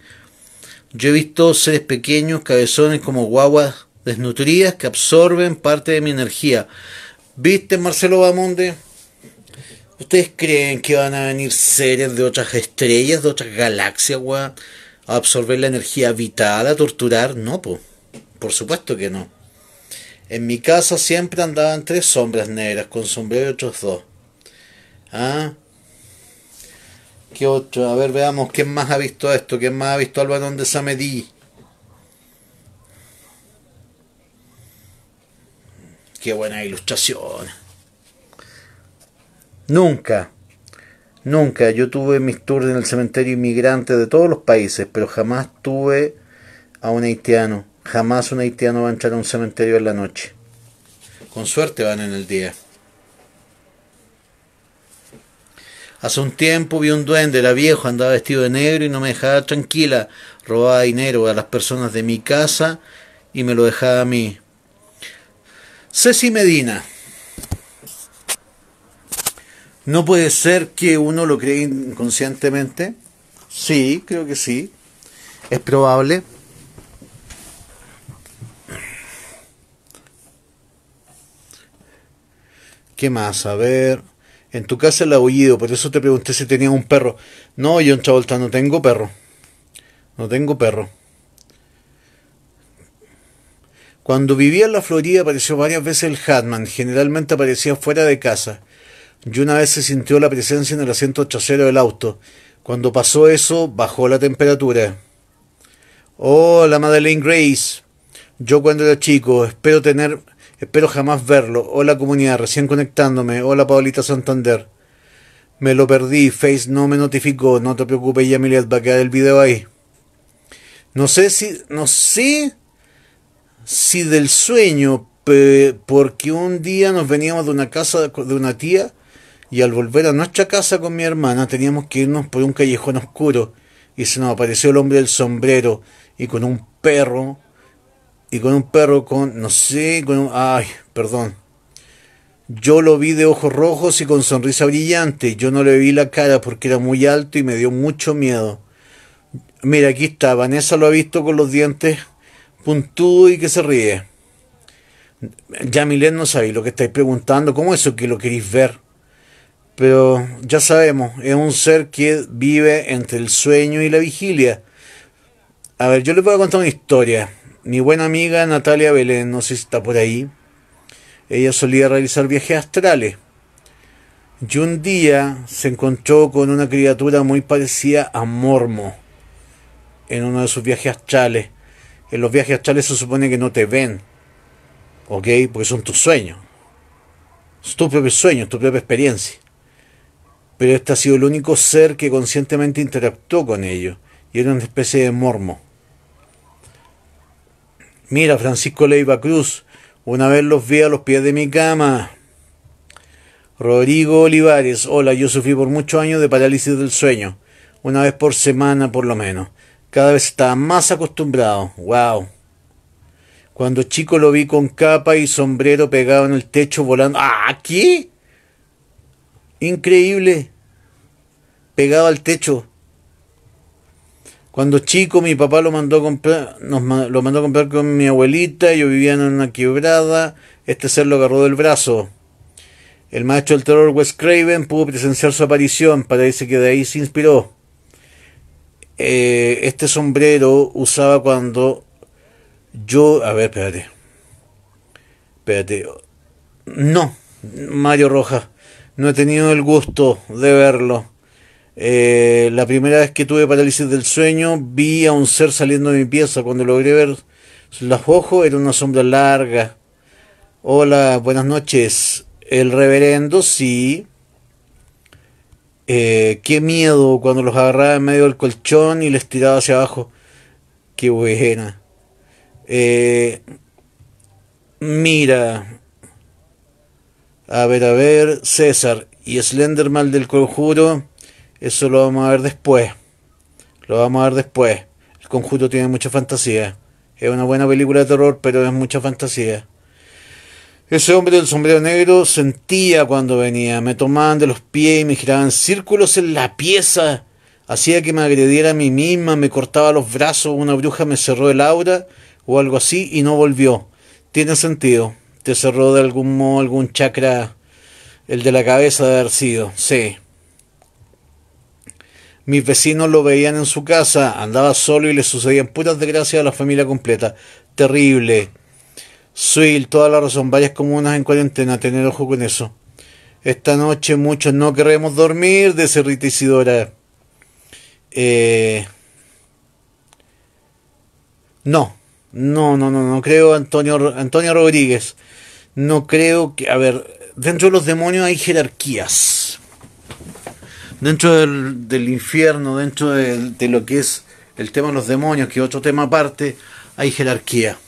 Yo he visto seres pequeños, cabezones como guaguas desnutridas que absorben parte de mi energía. ¿Viste, Marcelo Bamonde? ¿Ustedes creen que van a venir seres de otras estrellas, de otras galaxias, weón? a absorber la energía vital, a torturar, no, po. por supuesto que no. En mi casa siempre andaban tres sombras negras con sombrero y otros dos. ¿Ah? ¿Qué otro? A ver, veamos quién más ha visto esto, quién más ha visto al balón de Samedí. Qué buena ilustración. Nunca Nunca, yo tuve mis tours en el cementerio inmigrante de todos los países, pero jamás tuve a un haitiano. Jamás un haitiano va a entrar a un cementerio en la noche. Con suerte van en el día. Hace un tiempo vi un duende, era viejo, andaba vestido de negro y no me dejaba tranquila. Robaba dinero a las personas de mi casa y me lo dejaba a mí. Ceci Medina. ¿No puede ser que uno lo cree inconscientemente? Sí, creo que sí. Es probable. ¿Qué más? A ver. En tu casa el aullido, por eso te pregunté si tenía un perro. No, yo en Travolta no tengo perro. No tengo perro. Cuando vivía en la Florida apareció varias veces el Hatman. Generalmente aparecía fuera de casa y una vez se sintió la presencia en el asiento trasero del auto. Cuando pasó eso, bajó la temperatura. Hola, Madeleine Grace. Yo cuando era chico, espero tener, espero jamás verlo. Hola comunidad, recién conectándome. Hola Paulita Santander. Me lo perdí, Face no me notificó. No te preocupes, Yamilet, va a quedar el video ahí. No sé si, no sé si del sueño, porque un día nos veníamos de una casa de una tía y al volver a nuestra casa con mi hermana teníamos que irnos por un callejón oscuro y se nos apareció el hombre del sombrero y con un perro y con un perro con no sé con un, ay perdón. Yo lo vi de ojos rojos y con sonrisa brillante. Yo no le vi la cara porque era muy alto y me dio mucho miedo. Mira aquí está Vanessa lo ha visto con los dientes puntudos y que se ríe. Ya Milen no sabéis lo que estáis preguntando. Cómo es eso que lo queréis ver pero ya sabemos, es un ser que vive entre el sueño y la vigilia. A ver, yo les voy a contar una historia. Mi buena amiga Natalia Belén, no sé si está por ahí, ella solía realizar viajes astrales. Y un día se encontró con una criatura muy parecida a Mormo en uno de sus viajes astrales. En los viajes astrales se supone que no te ven, ¿ok? Porque son tus sueños. Es tu propio sueño, tu propia experiencia pero este ha sido el único ser que conscientemente interactuó con ellos, y era una especie de mormo. Mira, Francisco Leiva Cruz, una vez los vi a los pies de mi cama. Rodrigo Olivares, hola, yo sufrí por muchos años de parálisis del sueño, una vez por semana por lo menos. Cada vez estaba más acostumbrado. Wow. Cuando chico lo vi con capa y sombrero pegado en el techo volando. ¡Ah! ¿Qué? Increíble. Pegado al techo. Cuando chico mi papá lo mandó a comprar, nos lo mandó a comprar con mi abuelita, yo vivía en una quebrada, este ser lo agarró del brazo. El macho del terror Wes Craven pudo presenciar su aparición, parece que de ahí se inspiró. Eh, este sombrero usaba cuando yo, a ver, espérate. Espérate. No, Mario Rojas, no he tenido el gusto de verlo. Eh, la primera vez que tuve parálisis del sueño, vi a un ser saliendo de mi pieza. Cuando logré ver los ojos, era una sombra larga. Hola, buenas noches. El reverendo, sí. Eh, qué miedo cuando los agarraba en medio del colchón y les tiraba hacia abajo. Qué buena. Eh, mira. A ver, a ver. César y Slenderman del conjuro eso lo vamos a ver después. Lo vamos a ver después. El conjunto tiene mucha fantasía. Es una buena película de terror, pero es mucha fantasía. Ese hombre del sombrero negro sentía cuando venía. Me tomaban de los pies y me giraban círculos en la pieza. Hacía que me agrediera a mí misma, me cortaba los brazos, una bruja me cerró el aura o algo así y no volvió. Tiene sentido. Te cerró de algún modo algún chakra, el de la cabeza de haber sido. Sí. Mis vecinos lo veían en su casa, andaba solo y le sucedían puras desgracias a la familia completa. Terrible. Suil, toda la razón, varias comunas en cuarentena, tener ojo con eso. Esta noche muchos no queremos dormir, de Rita Isidora. Eh... No, no, no, no, no creo, Antonio, Antonio Rodríguez. No creo que, a ver, dentro de los demonios hay jerarquías dentro del, infierno, dentro de, lo que es el tema de los demonios, que otro tema aparte, hay jerarquía.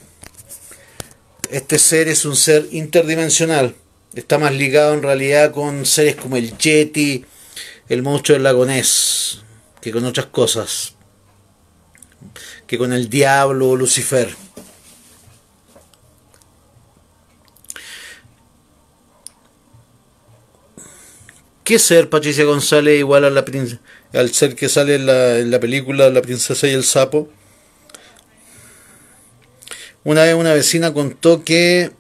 Este ser es un ser interdimensional. Está más ligado en realidad con seres como el Yeti, el monstruo del lago Ness, que con otras cosas, que con el diablo o Lucifer. ¿Qué ser Patricia González igual a la al ser que sale en la, en la película La princesa y el sapo? Una vez una vecina contó que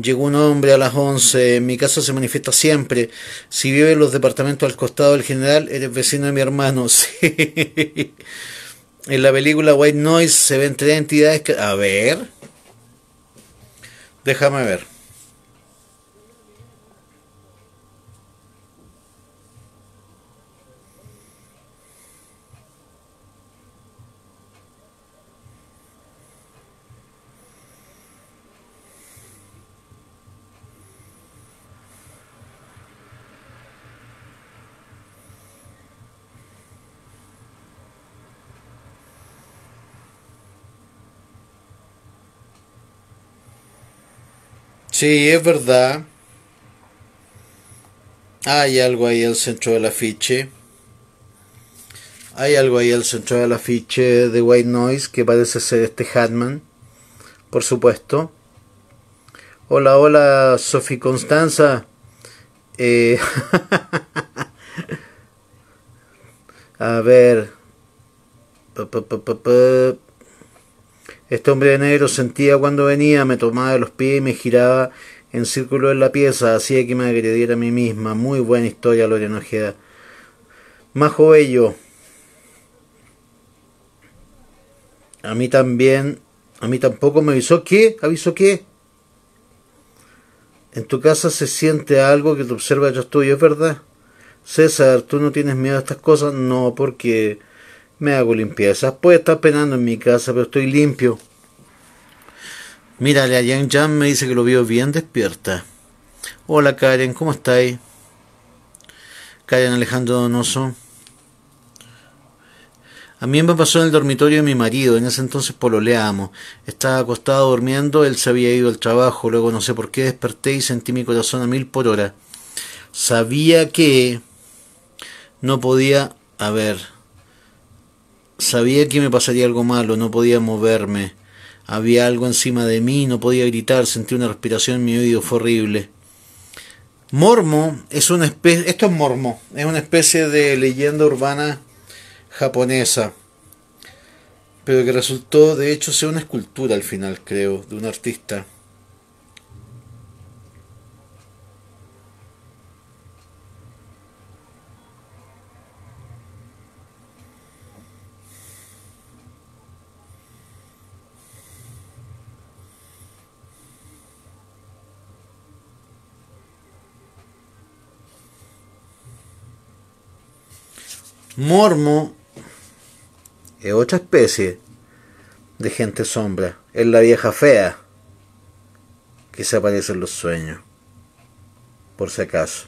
llegó un hombre a las 11, en mi casa se manifiesta siempre, si vive en los departamentos al costado del general, eres vecino de mi hermano. (laughs) En la película White Noise se ven tres entidades que... A ver. Déjame ver. Sí, es verdad. Hay algo ahí al centro del afiche. Hay algo ahí al centro del afiche de White Noise que parece ser este Hatman. Por supuesto. Hola, hola, Sofi Constanza. Eh, (laughs) a ver. Este hombre de negro sentía cuando venía, me tomaba de los pies y me giraba en círculo en la pieza, hacía que me agrediera a mí misma. Muy buena historia, Lorena Ojeda. Majo Bello. A mí también, a mí tampoco me avisó. ¿Qué? ¿Avisó qué? En tu casa se siente algo que te observa detrás tuyo, ¿es verdad? César, ¿tú no tienes miedo a estas cosas? No, porque me hago limpieza. Puede estar penando en mi casa, pero estoy limpio. Mírale, a Yang Jan me dice que lo vio bien despierta. Hola Karen, ¿cómo estáis? Karen Alejandro Donoso. A mí me pasó en el dormitorio de mi marido, en ese entonces pololeábamos. Estaba acostado durmiendo, él se había ido al trabajo, luego no sé por qué desperté y sentí mi corazón a mil por hora. Sabía que no podía, a ver, Sabía que me pasaría algo malo, no podía moverme. Había algo encima de mí, no podía gritar, sentí una respiración en mi oído, fue horrible. Mormo es una especie, esto es Mormo, es una especie de leyenda urbana japonesa, pero que resultó de hecho ser una escultura al final, creo, de un artista. Mormo es otra especie de gente sombra. Es la vieja fea que se aparece en los sueños. Por si acaso.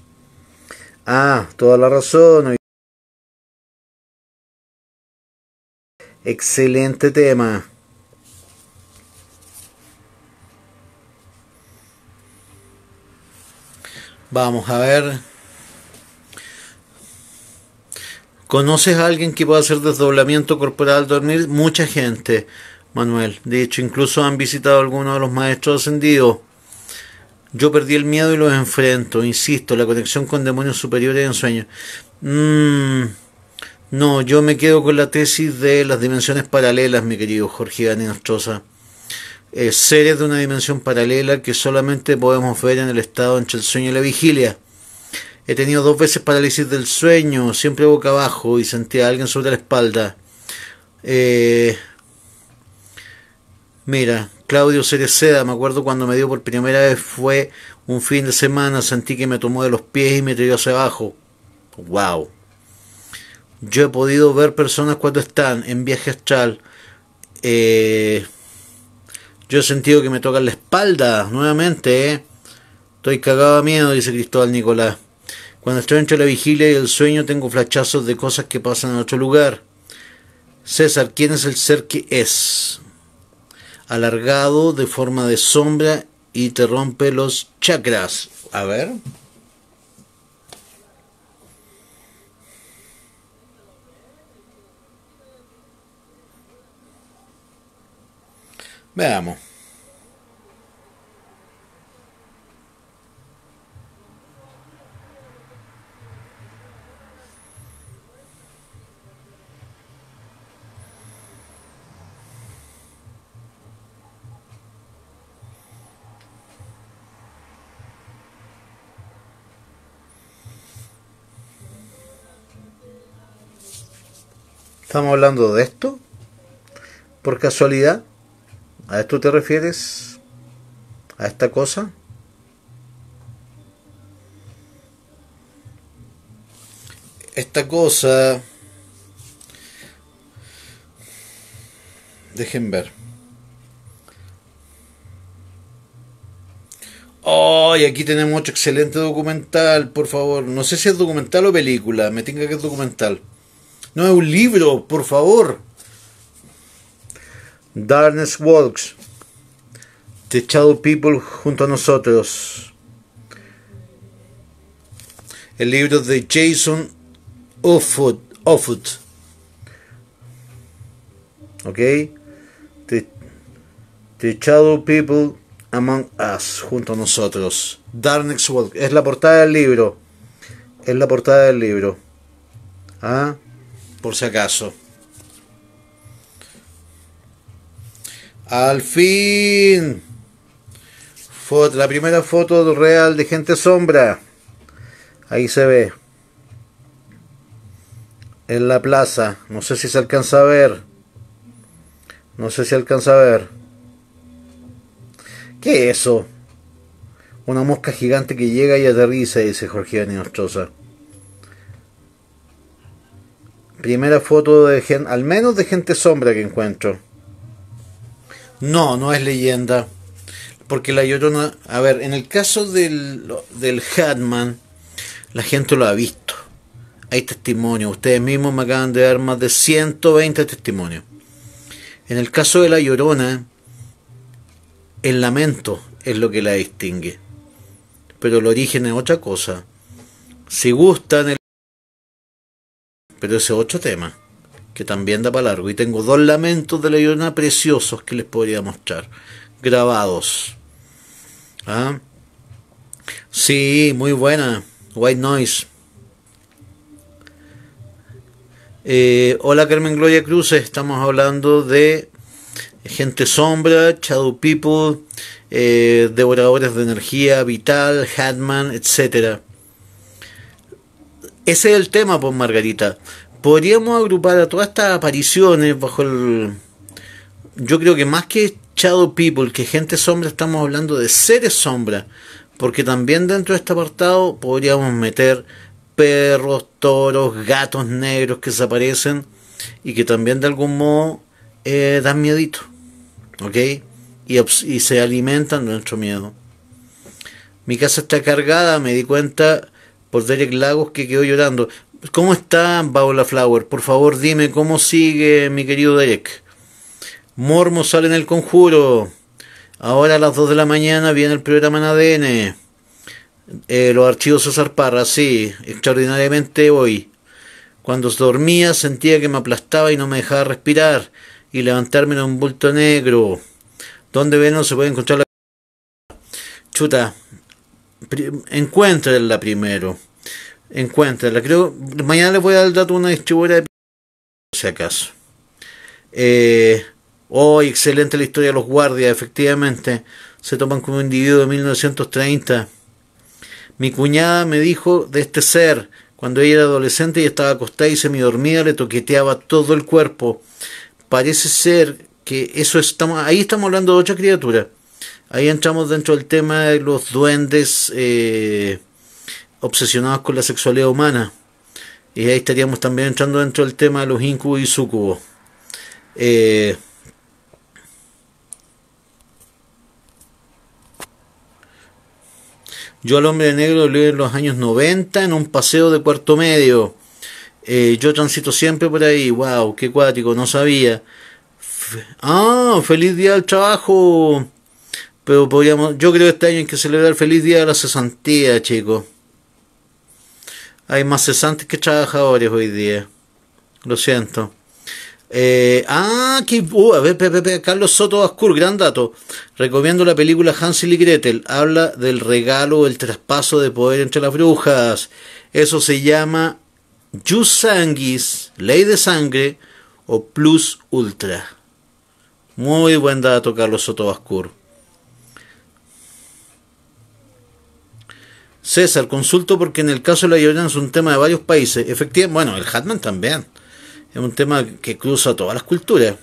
Ah, toda la razón. Excelente tema. Vamos a ver ¿Conoces a alguien que pueda hacer desdoblamiento corporal al dormir? Mucha gente, Manuel. De hecho, incluso han visitado algunos de los maestros ascendidos. Yo perdí el miedo y los enfrento. Insisto, la conexión con demonios superiores en sueños. Mm, no, yo me quedo con la tesis de las dimensiones paralelas, mi querido Jorge Dani Nostroza. Eh, seres de una dimensión paralela que solamente podemos ver en el estado entre el sueño y la vigilia. He tenido dos veces parálisis del sueño, siempre boca abajo y sentía a alguien sobre la espalda. Eh, mira, Claudio Cereceda, me acuerdo cuando me dio por primera vez, fue un fin de semana, sentí que me tomó de los pies y me tiró hacia abajo. ¡Wow! Yo he podido ver personas cuando están en viaje astral. Eh, yo he sentido que me tocan la espalda nuevamente. Eh. Estoy cagado a miedo, dice Cristóbal Nicolás. Cuando estoy entre la vigilia y el sueño tengo flachazos de cosas que pasan en otro lugar. César, ¿quién es el ser que es? Alargado de forma de sombra y te rompe los chakras. A ver. Veamos. ¿Estamos hablando de esto? ¿Por casualidad? ¿A esto te refieres? ¿A esta cosa? Esta cosa... Dejen ver. Oh, y aquí tenemos otro excelente documental, por favor. No sé si es documental o película, me tenga que es documental. No es un libro, por favor. Darkness Walks. The Shadow People junto a nosotros. El libro de Jason Offutt. ¿Ok? The, The Shadow People Among Us junto a nosotros. Darkness Walks. Es la portada del libro. Es la portada del libro. ¿Ah? Por si acaso. Al fin. Foto, la primera foto real de gente sombra. Ahí se ve. En la plaza. No sé si se alcanza a ver. No sé si alcanza a ver. ¿Qué es eso? Una mosca gigante que llega y aterriza, dice Jorge Nostroza. Primera foto de gente, al menos de gente sombra que encuentro. No, no es leyenda. Porque la llorona, a ver, en el caso del, del Hatman, la gente lo ha visto. Hay testimonios. Ustedes mismos me acaban de dar más de 120 testimonios. En el caso de la llorona, el lamento es lo que la distingue. Pero el origen es otra cosa. Si gustan, el pero ese es otro tema. que también da para largo. Y tengo dos lamentos de la llorona preciosos que les podría mostrar, grabados. ¿Ah? Sí, muy buena. White Noise. Eh, hola Carmen Gloria Cruz, estamos hablando de Gente Sombra, Shadow People, eh, Devoradores de Energía, Vital, Hatman, etc. Ese es el tema, pues Margarita. Podríamos agrupar a todas estas apariciones bajo el... Yo creo que más que Shadow People, que Gente Sombra, estamos hablando de seres sombra. Porque también dentro de este apartado podríamos meter perros, toros, gatos negros que se aparecen y que también de algún modo eh, dan miedito. ¿Ok? Y, y se alimentan de nuestro miedo. Mi casa está cargada, me di cuenta por Derek Lagos que quedó llorando. ¿Cómo está Paula Flower? Por favor dime cómo sigue mi querido Derek. Mormo sale en el conjuro. Ahora a las 2 de la mañana viene el programa en ADN. Eh, los archivos César Parra, sí, extraordinariamente hoy. Cuando dormía sentía que me aplastaba y no me dejaba respirar y levantarme en un bulto negro. ¿Dónde ven se puede encontrar la... Chuta, encuéntrenla primero. Encuéntrenla. Creo, mañana les voy a dar el dato de una distribuidora de... si acaso. Eh, oh, excelente la historia de los guardias, efectivamente. Se toman como individuo de 1930 mi cuñada me dijo de este ser, cuando ella era adolescente y estaba acostada y semidormida, le toqueteaba todo el cuerpo. Parece ser que eso estamos, ahí estamos hablando de otra criatura. Ahí entramos dentro del tema de los duendes eh, obsesionados con la sexualidad humana. Y ahí estaríamos también entrando dentro del tema de los incubos y sucubos. Eh, Yo al hombre negro lo leí en los años 90 en un paseo de cuarto medio. Eh, yo transito siempre por ahí. ¡Wow! ¡Qué cuático! No sabía. ¡Ah! ¡Feliz día del trabajo! Pero podríamos. Yo creo que este año hay que celebrar feliz día de la cesantía, chicos. Hay más cesantes que trabajadores hoy día. Lo siento. Eh, ah, que, uh, a ver, Carlos Soto Ascur, gran dato. Recomiendo la película Hansel y Gretel. Habla del regalo, el traspaso de poder entre las brujas. Eso se llama Jus Sanguis, Ley de Sangre o Plus Ultra. Muy buen dato, Carlos Soto Ascur. César, consulto porque en el caso de la Llorona es un tema de varios países. Efectivamente, bueno, el Hatman también es un tema que cruza todas las culturas.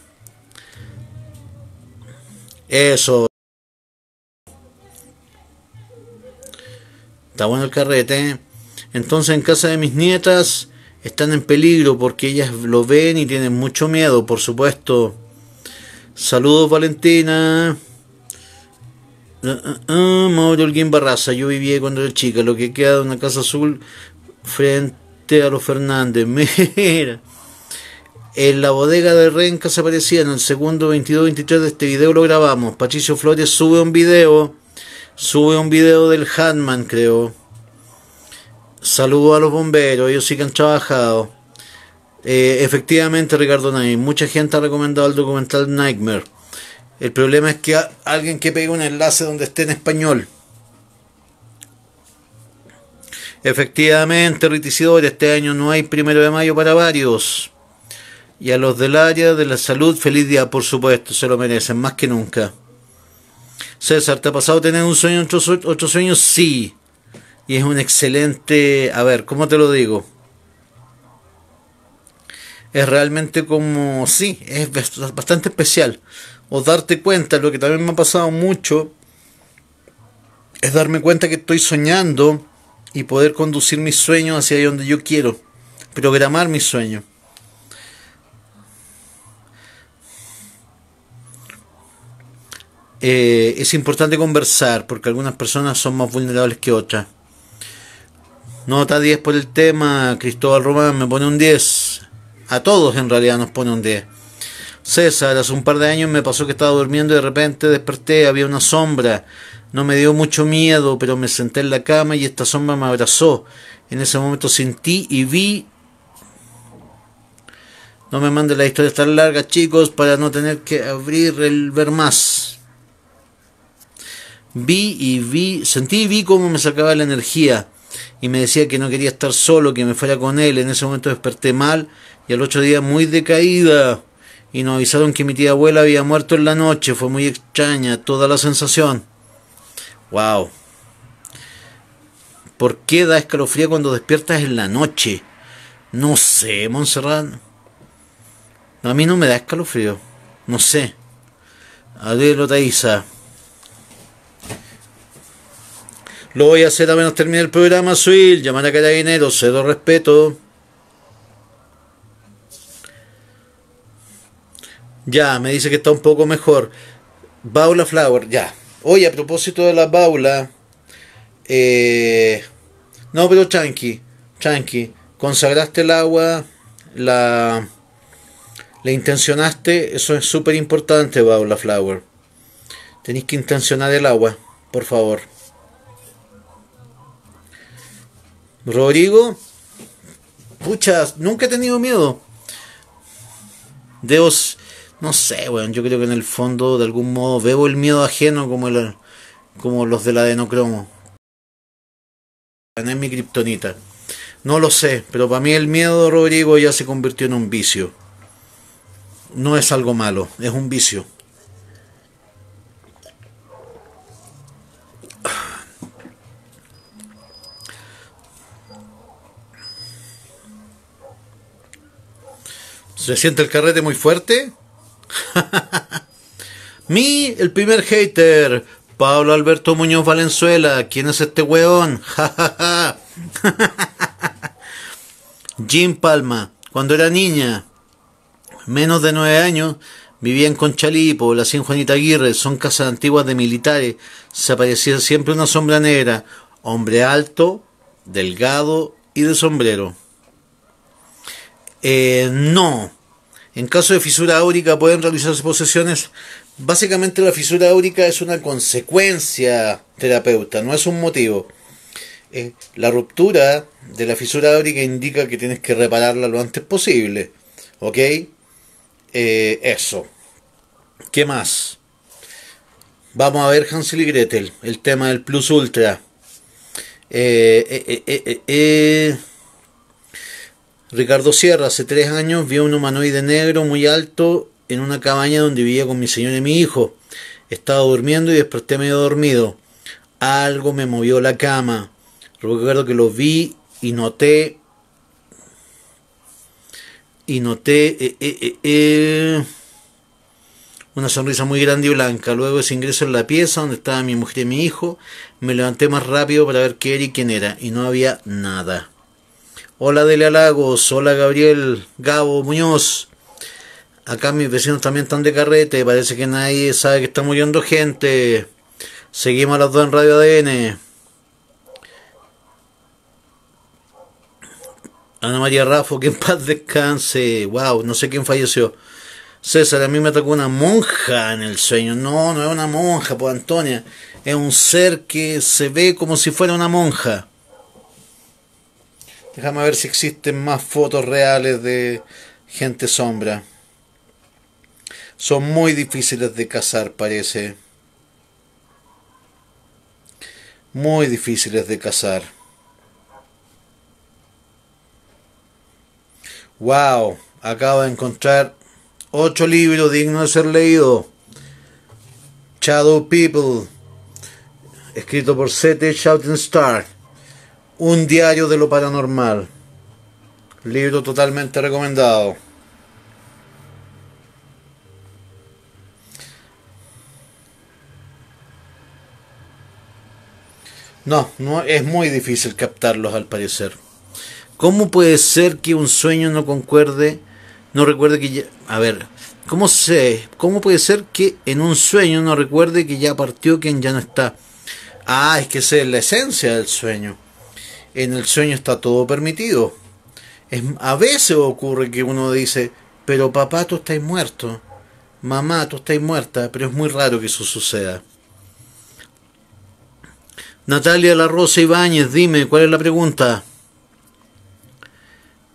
Eso. Está bueno el carrete. Entonces en casa de mis nietas están en peligro porque ellas lo ven y tienen mucho miedo, por supuesto. Saludos Valentina. Uh, uh, uh, Mauro Olguín Barraza, yo vivía cuando era chica, lo que queda de una casa azul frente a los Fernández. (laughs) Mira. En la bodega de Renca se aparecía en el segundo 22-23 de este video lo grabamos. Patricio Flores sube un video. Sube un video del Hatman, creo. Saludo a los bomberos, ellos sí que han trabajado. Eh, efectivamente, Ricardo Nay, mucha gente ha recomendado el documental Nightmare. El problema es que alguien que pegue un enlace donde esté en español. Efectivamente, Riticidor, este año no hay primero de mayo para varios. Y a los del área de la salud, feliz día, por supuesto, se lo merecen, más que nunca. César, ¿te ha pasado tener un sueño, otro, otro sueño? Sí. Y es un excelente... A ver, ¿cómo te lo digo? Es realmente como... Sí, es bastante especial. O darte cuenta, lo que también me ha pasado mucho, es darme cuenta que estoy soñando y poder conducir mis sueños hacia donde yo quiero. Programar mis sueños. Eh, es importante conversar porque algunas personas son más vulnerables que otras. Nota 10 por el tema, Cristóbal Román me pone un 10. A todos en realidad nos pone un 10. César, hace un par de años me pasó que estaba durmiendo y de repente desperté, había una sombra. No me dio mucho miedo, pero me senté en la cama y esta sombra me abrazó. En ese momento sentí y vi No me mande la historia tan larga, chicos, para no tener que abrir el ver más. Vi y vi, sentí y vi cómo me sacaba la energía y me decía que no quería estar solo, que me fuera con él. En ese momento desperté mal y al otro día muy decaída. Y nos avisaron que mi tía abuela había muerto en la noche. Fue muy extraña toda la sensación. Wow. ¿Por qué da escalofrío cuando despiertas en la noche? No sé, Montserrat. A mí no me da escalofrío. No sé. Adrielo Taiza. Lo voy a hacer a menos terminar el programa, Suil. Llamar a carabineros, cero respeto. Ya, me dice que está un poco mejor. Baula Flower, ya. Oye, a propósito de la baula. Eh, no, pero tranqui, tranqui. Consagraste el agua, la, la intencionaste. Eso es súper importante, Baula Flower. Tenéis que intencionar el agua, por favor. Rodrigo, pucha, nunca he tenido miedo. Dios, no sé, bueno, yo creo que en el fondo, de algún modo, veo el miedo ajeno como, el, como los de la adenocromo. Es mi kriptonita. No lo sé, pero para mí el miedo, Rodrigo, ya se convirtió en un vicio. No es algo malo, es un vicio. ¿Se siente el carrete muy fuerte? (laughs) Mi, el primer hater, Pablo Alberto Muñoz Valenzuela. ¿Quién es este weón? (laughs) (laughs) Jim Palma, cuando era niña, menos de nueve años, vivía en Conchalí, población Juanita Aguirre, son casas antiguas de militares, se aparecía siempre una sombra negra, hombre alto, delgado y de sombrero. Eh, no, en caso de fisura áurica pueden realizarse posesiones. Básicamente la fisura áurica es una consecuencia terapeuta, no es un motivo. Eh, la ruptura de la fisura áurica indica que tienes que repararla lo antes posible. ¿Ok? Eh, eso. ¿Qué más? Vamos a ver Hansel y Gretel, el tema del Plus Ultra. eh, eh, eh Ricardo Sierra, hace tres años vio un humanoide negro muy alto en una cabaña donde vivía con mi señor y mi hijo. Estaba durmiendo y desperté medio dormido. Algo me movió la cama. Recuerdo que lo vi y noté. Y noté eh, eh, eh, una sonrisa muy grande y blanca. Luego ese ingreso en la pieza donde estaba mi mujer y mi hijo, me levanté más rápido para ver qué era y quién era. Y no había nada. Hola Delia Lagos, hola Gabriel Gabo Muñoz. Acá mis vecinos también están de carrete, parece que nadie sabe que está muriendo gente. Seguimos a las dos en Radio ADN. Ana María Rafo, que en paz descanse. Wow, no sé quién falleció. César, a mí me atacó una monja en el sueño. No, no es una monja, pues Antonia. Es un ser que se ve como si fuera una monja. Déjame ver si existen más fotos reales de gente sombra. Son muy difíciles de cazar, parece. Muy difíciles de cazar. Wow, acabo de encontrar ocho libros dignos de ser leídos. Shadow People, escrito por Sete Shouting Star. Un diario de lo paranormal. Libro totalmente recomendado. No, no es muy difícil captarlos al parecer. ¿Cómo puede ser que un sueño no concuerde, no recuerde que ya, a ver, ¿cómo sé? ¿Cómo puede ser que en un sueño no recuerde que ya partió quien ya no está? Ah, es que esa es la esencia del sueño en el sueño está todo permitido. Es, a veces ocurre que uno dice, pero papá, tú estás muerto. Mamá, tú estás muerta, pero es muy raro que eso suceda. Natalia La Rosa Ibáñez, dime, ¿cuál es la pregunta?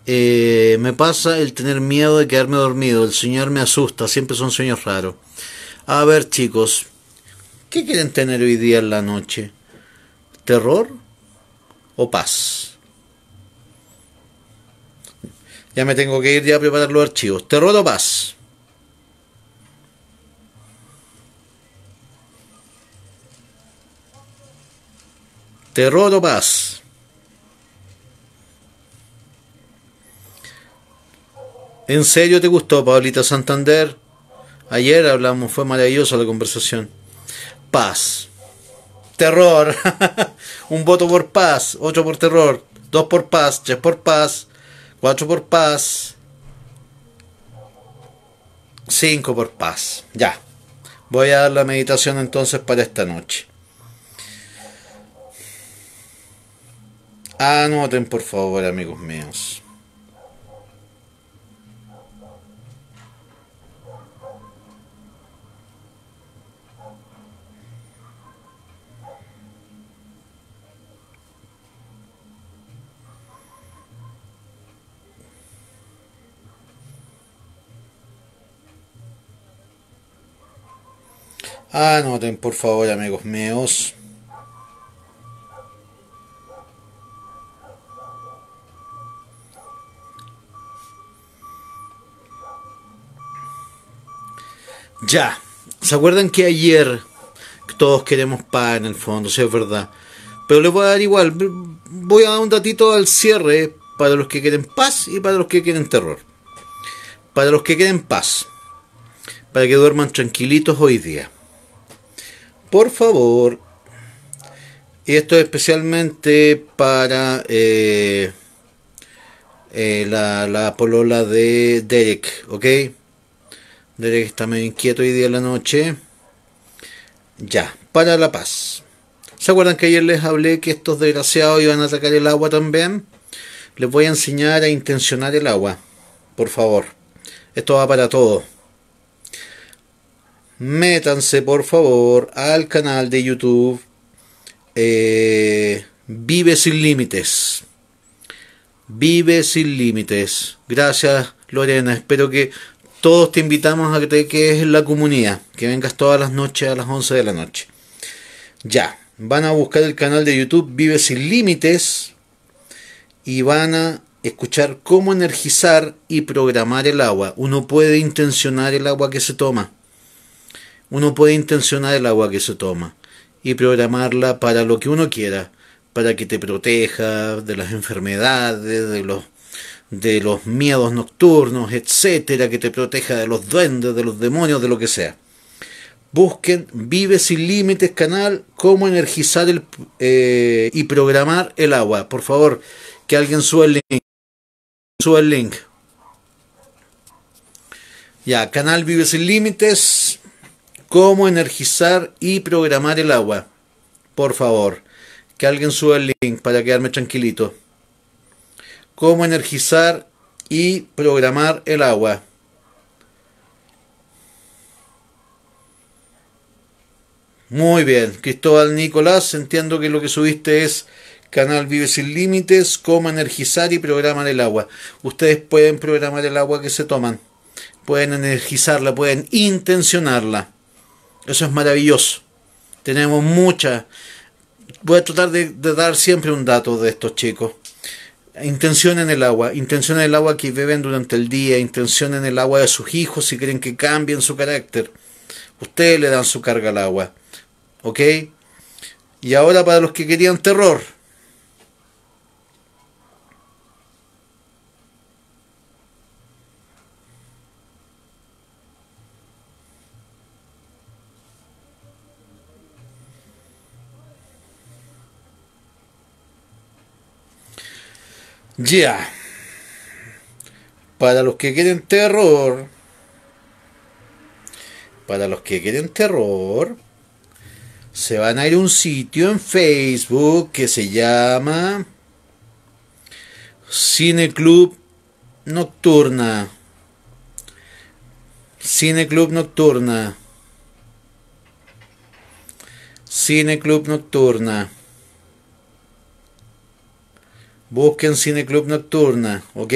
eh, me pasa el tener miedo de quedarme dormido. El soñar me asusta, siempre son sueños raros. A ver, chicos, ¿qué quieren tener hoy día en la noche? ¿Terror o paz? Ya me tengo que ir ya a preparar los archivos. ¿Terror o paz? Terror o paz. ¿En serio te gustó, Paulita Santander? Ayer hablamos, fue maravillosa la conversación. Paz. Terror. (laughs) Un voto por paz, otro por terror, dos por paz, tres por paz, cuatro por paz, cinco por paz. Ya. Voy a dar la meditación entonces para esta noche. Anoten por favor, amigos míos. Anoten por favor, amigos míos. Ya. ¿Se acuerdan que ayer todos queremos paz en el fondo? Sí, es verdad. Pero les voy a dar igual. Voy a dar un datito al cierre para los que quieren paz y para los que quieren terror. Para los que quieren paz. Para que duerman tranquilitos hoy día. Por favor. Y esto es especialmente para eh, eh, la, la polola de Derek, ¿ok? Derek está medio inquieto hoy día en la noche. Ya, para la paz. ¿Se acuerdan que ayer les hablé que estos desgraciados iban a atacar el agua también? Les voy a enseñar a intencionar el agua. Por favor. Esto va para todos. Métanse por favor al canal de YouTube eh, Vive sin límites. Vive sin límites. Gracias Lorena. Espero que todos te invitamos a que te quedes en la comunidad, que vengas todas las noches a las 11 de la noche. Ya, van a buscar el canal de YouTube Vive sin Límites y van a escuchar cómo energizar y programar el agua. Uno puede intencionar el agua que se toma. Uno puede intencionar el agua que se toma y programarla para lo que uno quiera, para que te proteja de las enfermedades, de los miedos nocturnos, etcétera, que te proteja de los duendes, de los demonios, de lo que sea. Busquen Vive sin Límites canal, cómo energizar el, eh, y programar el agua. Por favor, que alguien suba el link. Suba el link. Ya, canal Vive sin Límites, cómo energizar y programar el agua. Por favor, que alguien suba el link para quedarme tranquilito cómo energizar y programar el agua. Muy bien, Cristóbal Nicolás, entiendo que lo que subiste es Canal Vive Sin Límites, cómo energizar y programar el agua. Ustedes pueden programar el agua que se toman, pueden energizarla, pueden intencionarla. Eso es maravilloso. Tenemos mucha. Voy a tratar de, de dar siempre un dato de estos chicos intención en el agua, intención en el agua que beben durante el día, intención en el agua de sus hijos si quieren que cambien su carácter. Ustedes le dan su carga al agua. ¿Ok? Y ahora para los que querían terror. Ya. Para los que quieren terror. Para los que quieren terror. Se van a ir a un sitio en Facebook que se llama Cine Club Nocturna. Cine Club Nocturna. Cine Club Nocturna. Busquen Cine Club Nocturna, ¿ok?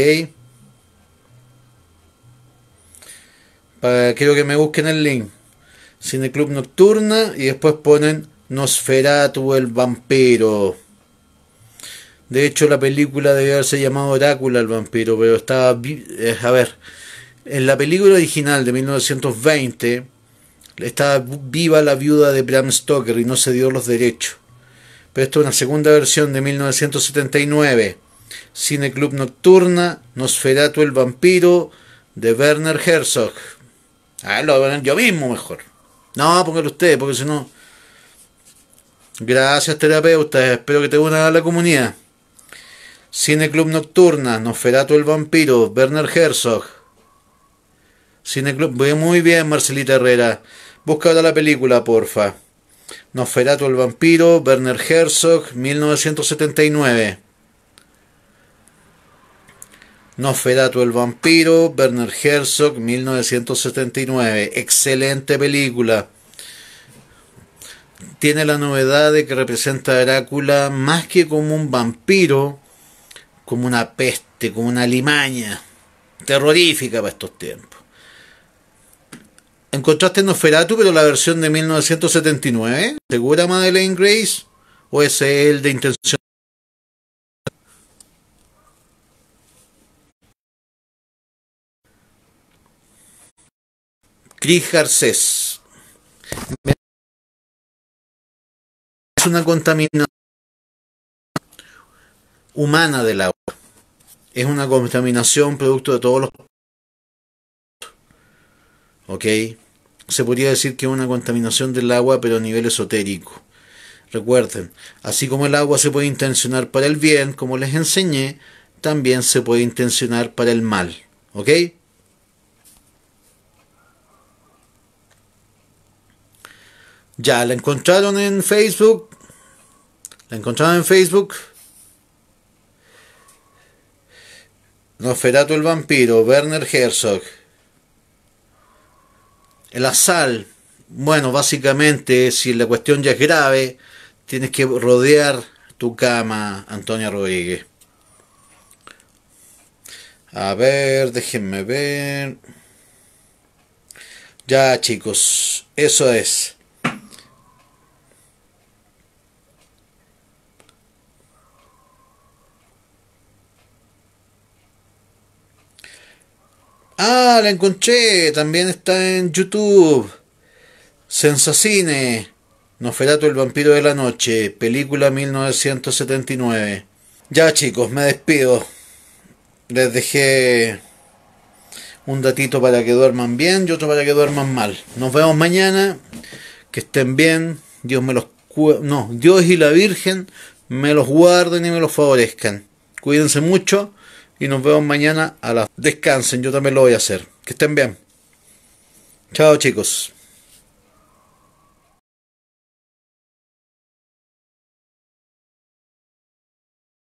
Para, quiero que me busquen el link. Cine Club Nocturna y después ponen Nosferatu el vampiro. De hecho, la película debe haberse llamado Drácula el vampiro, pero estaba. Eh, a ver, en la película original de 1920 estaba viva la viuda de Bram Stoker y no se dio los derechos. Esto es una segunda versión de 1979. Cine Club Nocturna, Nosferatu el vampiro, de Werner Herzog. Ah, lo voy a yo mismo mejor. No, póngalo usted, porque si no. Gracias, terapeuta. Espero que te unan a la comunidad. Cine Club Nocturna, Nosferatu el Vampiro, Werner Herzog. Cine Club, muy bien, Marcelita Herrera. Busca ahora la película, porfa. Nosferatu el Vampiro, Werner Herzog, 1979. Nosferatu el Vampiro, Werner Herzog, 1979. Excelente película. Tiene la novedad de que representa a Drácula más que como un vampiro, como una peste, como una limaña. Terrorífica para estos tiempos. ¿Encontraste Nosferatu, pero la versión de 1979? ¿Segura Madeleine Grace? ¿O es el de intención? Chris Garcés. Es una contaminación humana del agua. Es una contaminación producto de todos los... ¿Ok? Se podría decir que es una contaminación del agua, pero a nivel esotérico. Recuerden, así como el agua se puede intencionar para el bien, como les enseñé, también se puede intencionar para el mal. ¿Ok? Ya, la encontraron en Facebook. La encontraron en Facebook. Nosferatu el vampiro, Werner Herzog. La sal. Bueno, básicamente, si la cuestión ya es grave, tienes que rodear tu cama, Antonia Rodríguez. A ver, déjenme ver. Ya, chicos, eso es. Ah, la encontré. También está en YouTube. Sensacine. Nosferatu el vampiro de la noche. Película 1979. Ya chicos, me despido. Les dejé un datito para que duerman bien y otro para que duerman mal. Nos vemos mañana. Que estén bien. Dios me los no, Dios y la Virgen me los guarden y me los favorezcan. Cuídense mucho y nos vemos mañana a las... Descansen, yo también lo voy a hacer. Que estén bien. Chao chicos.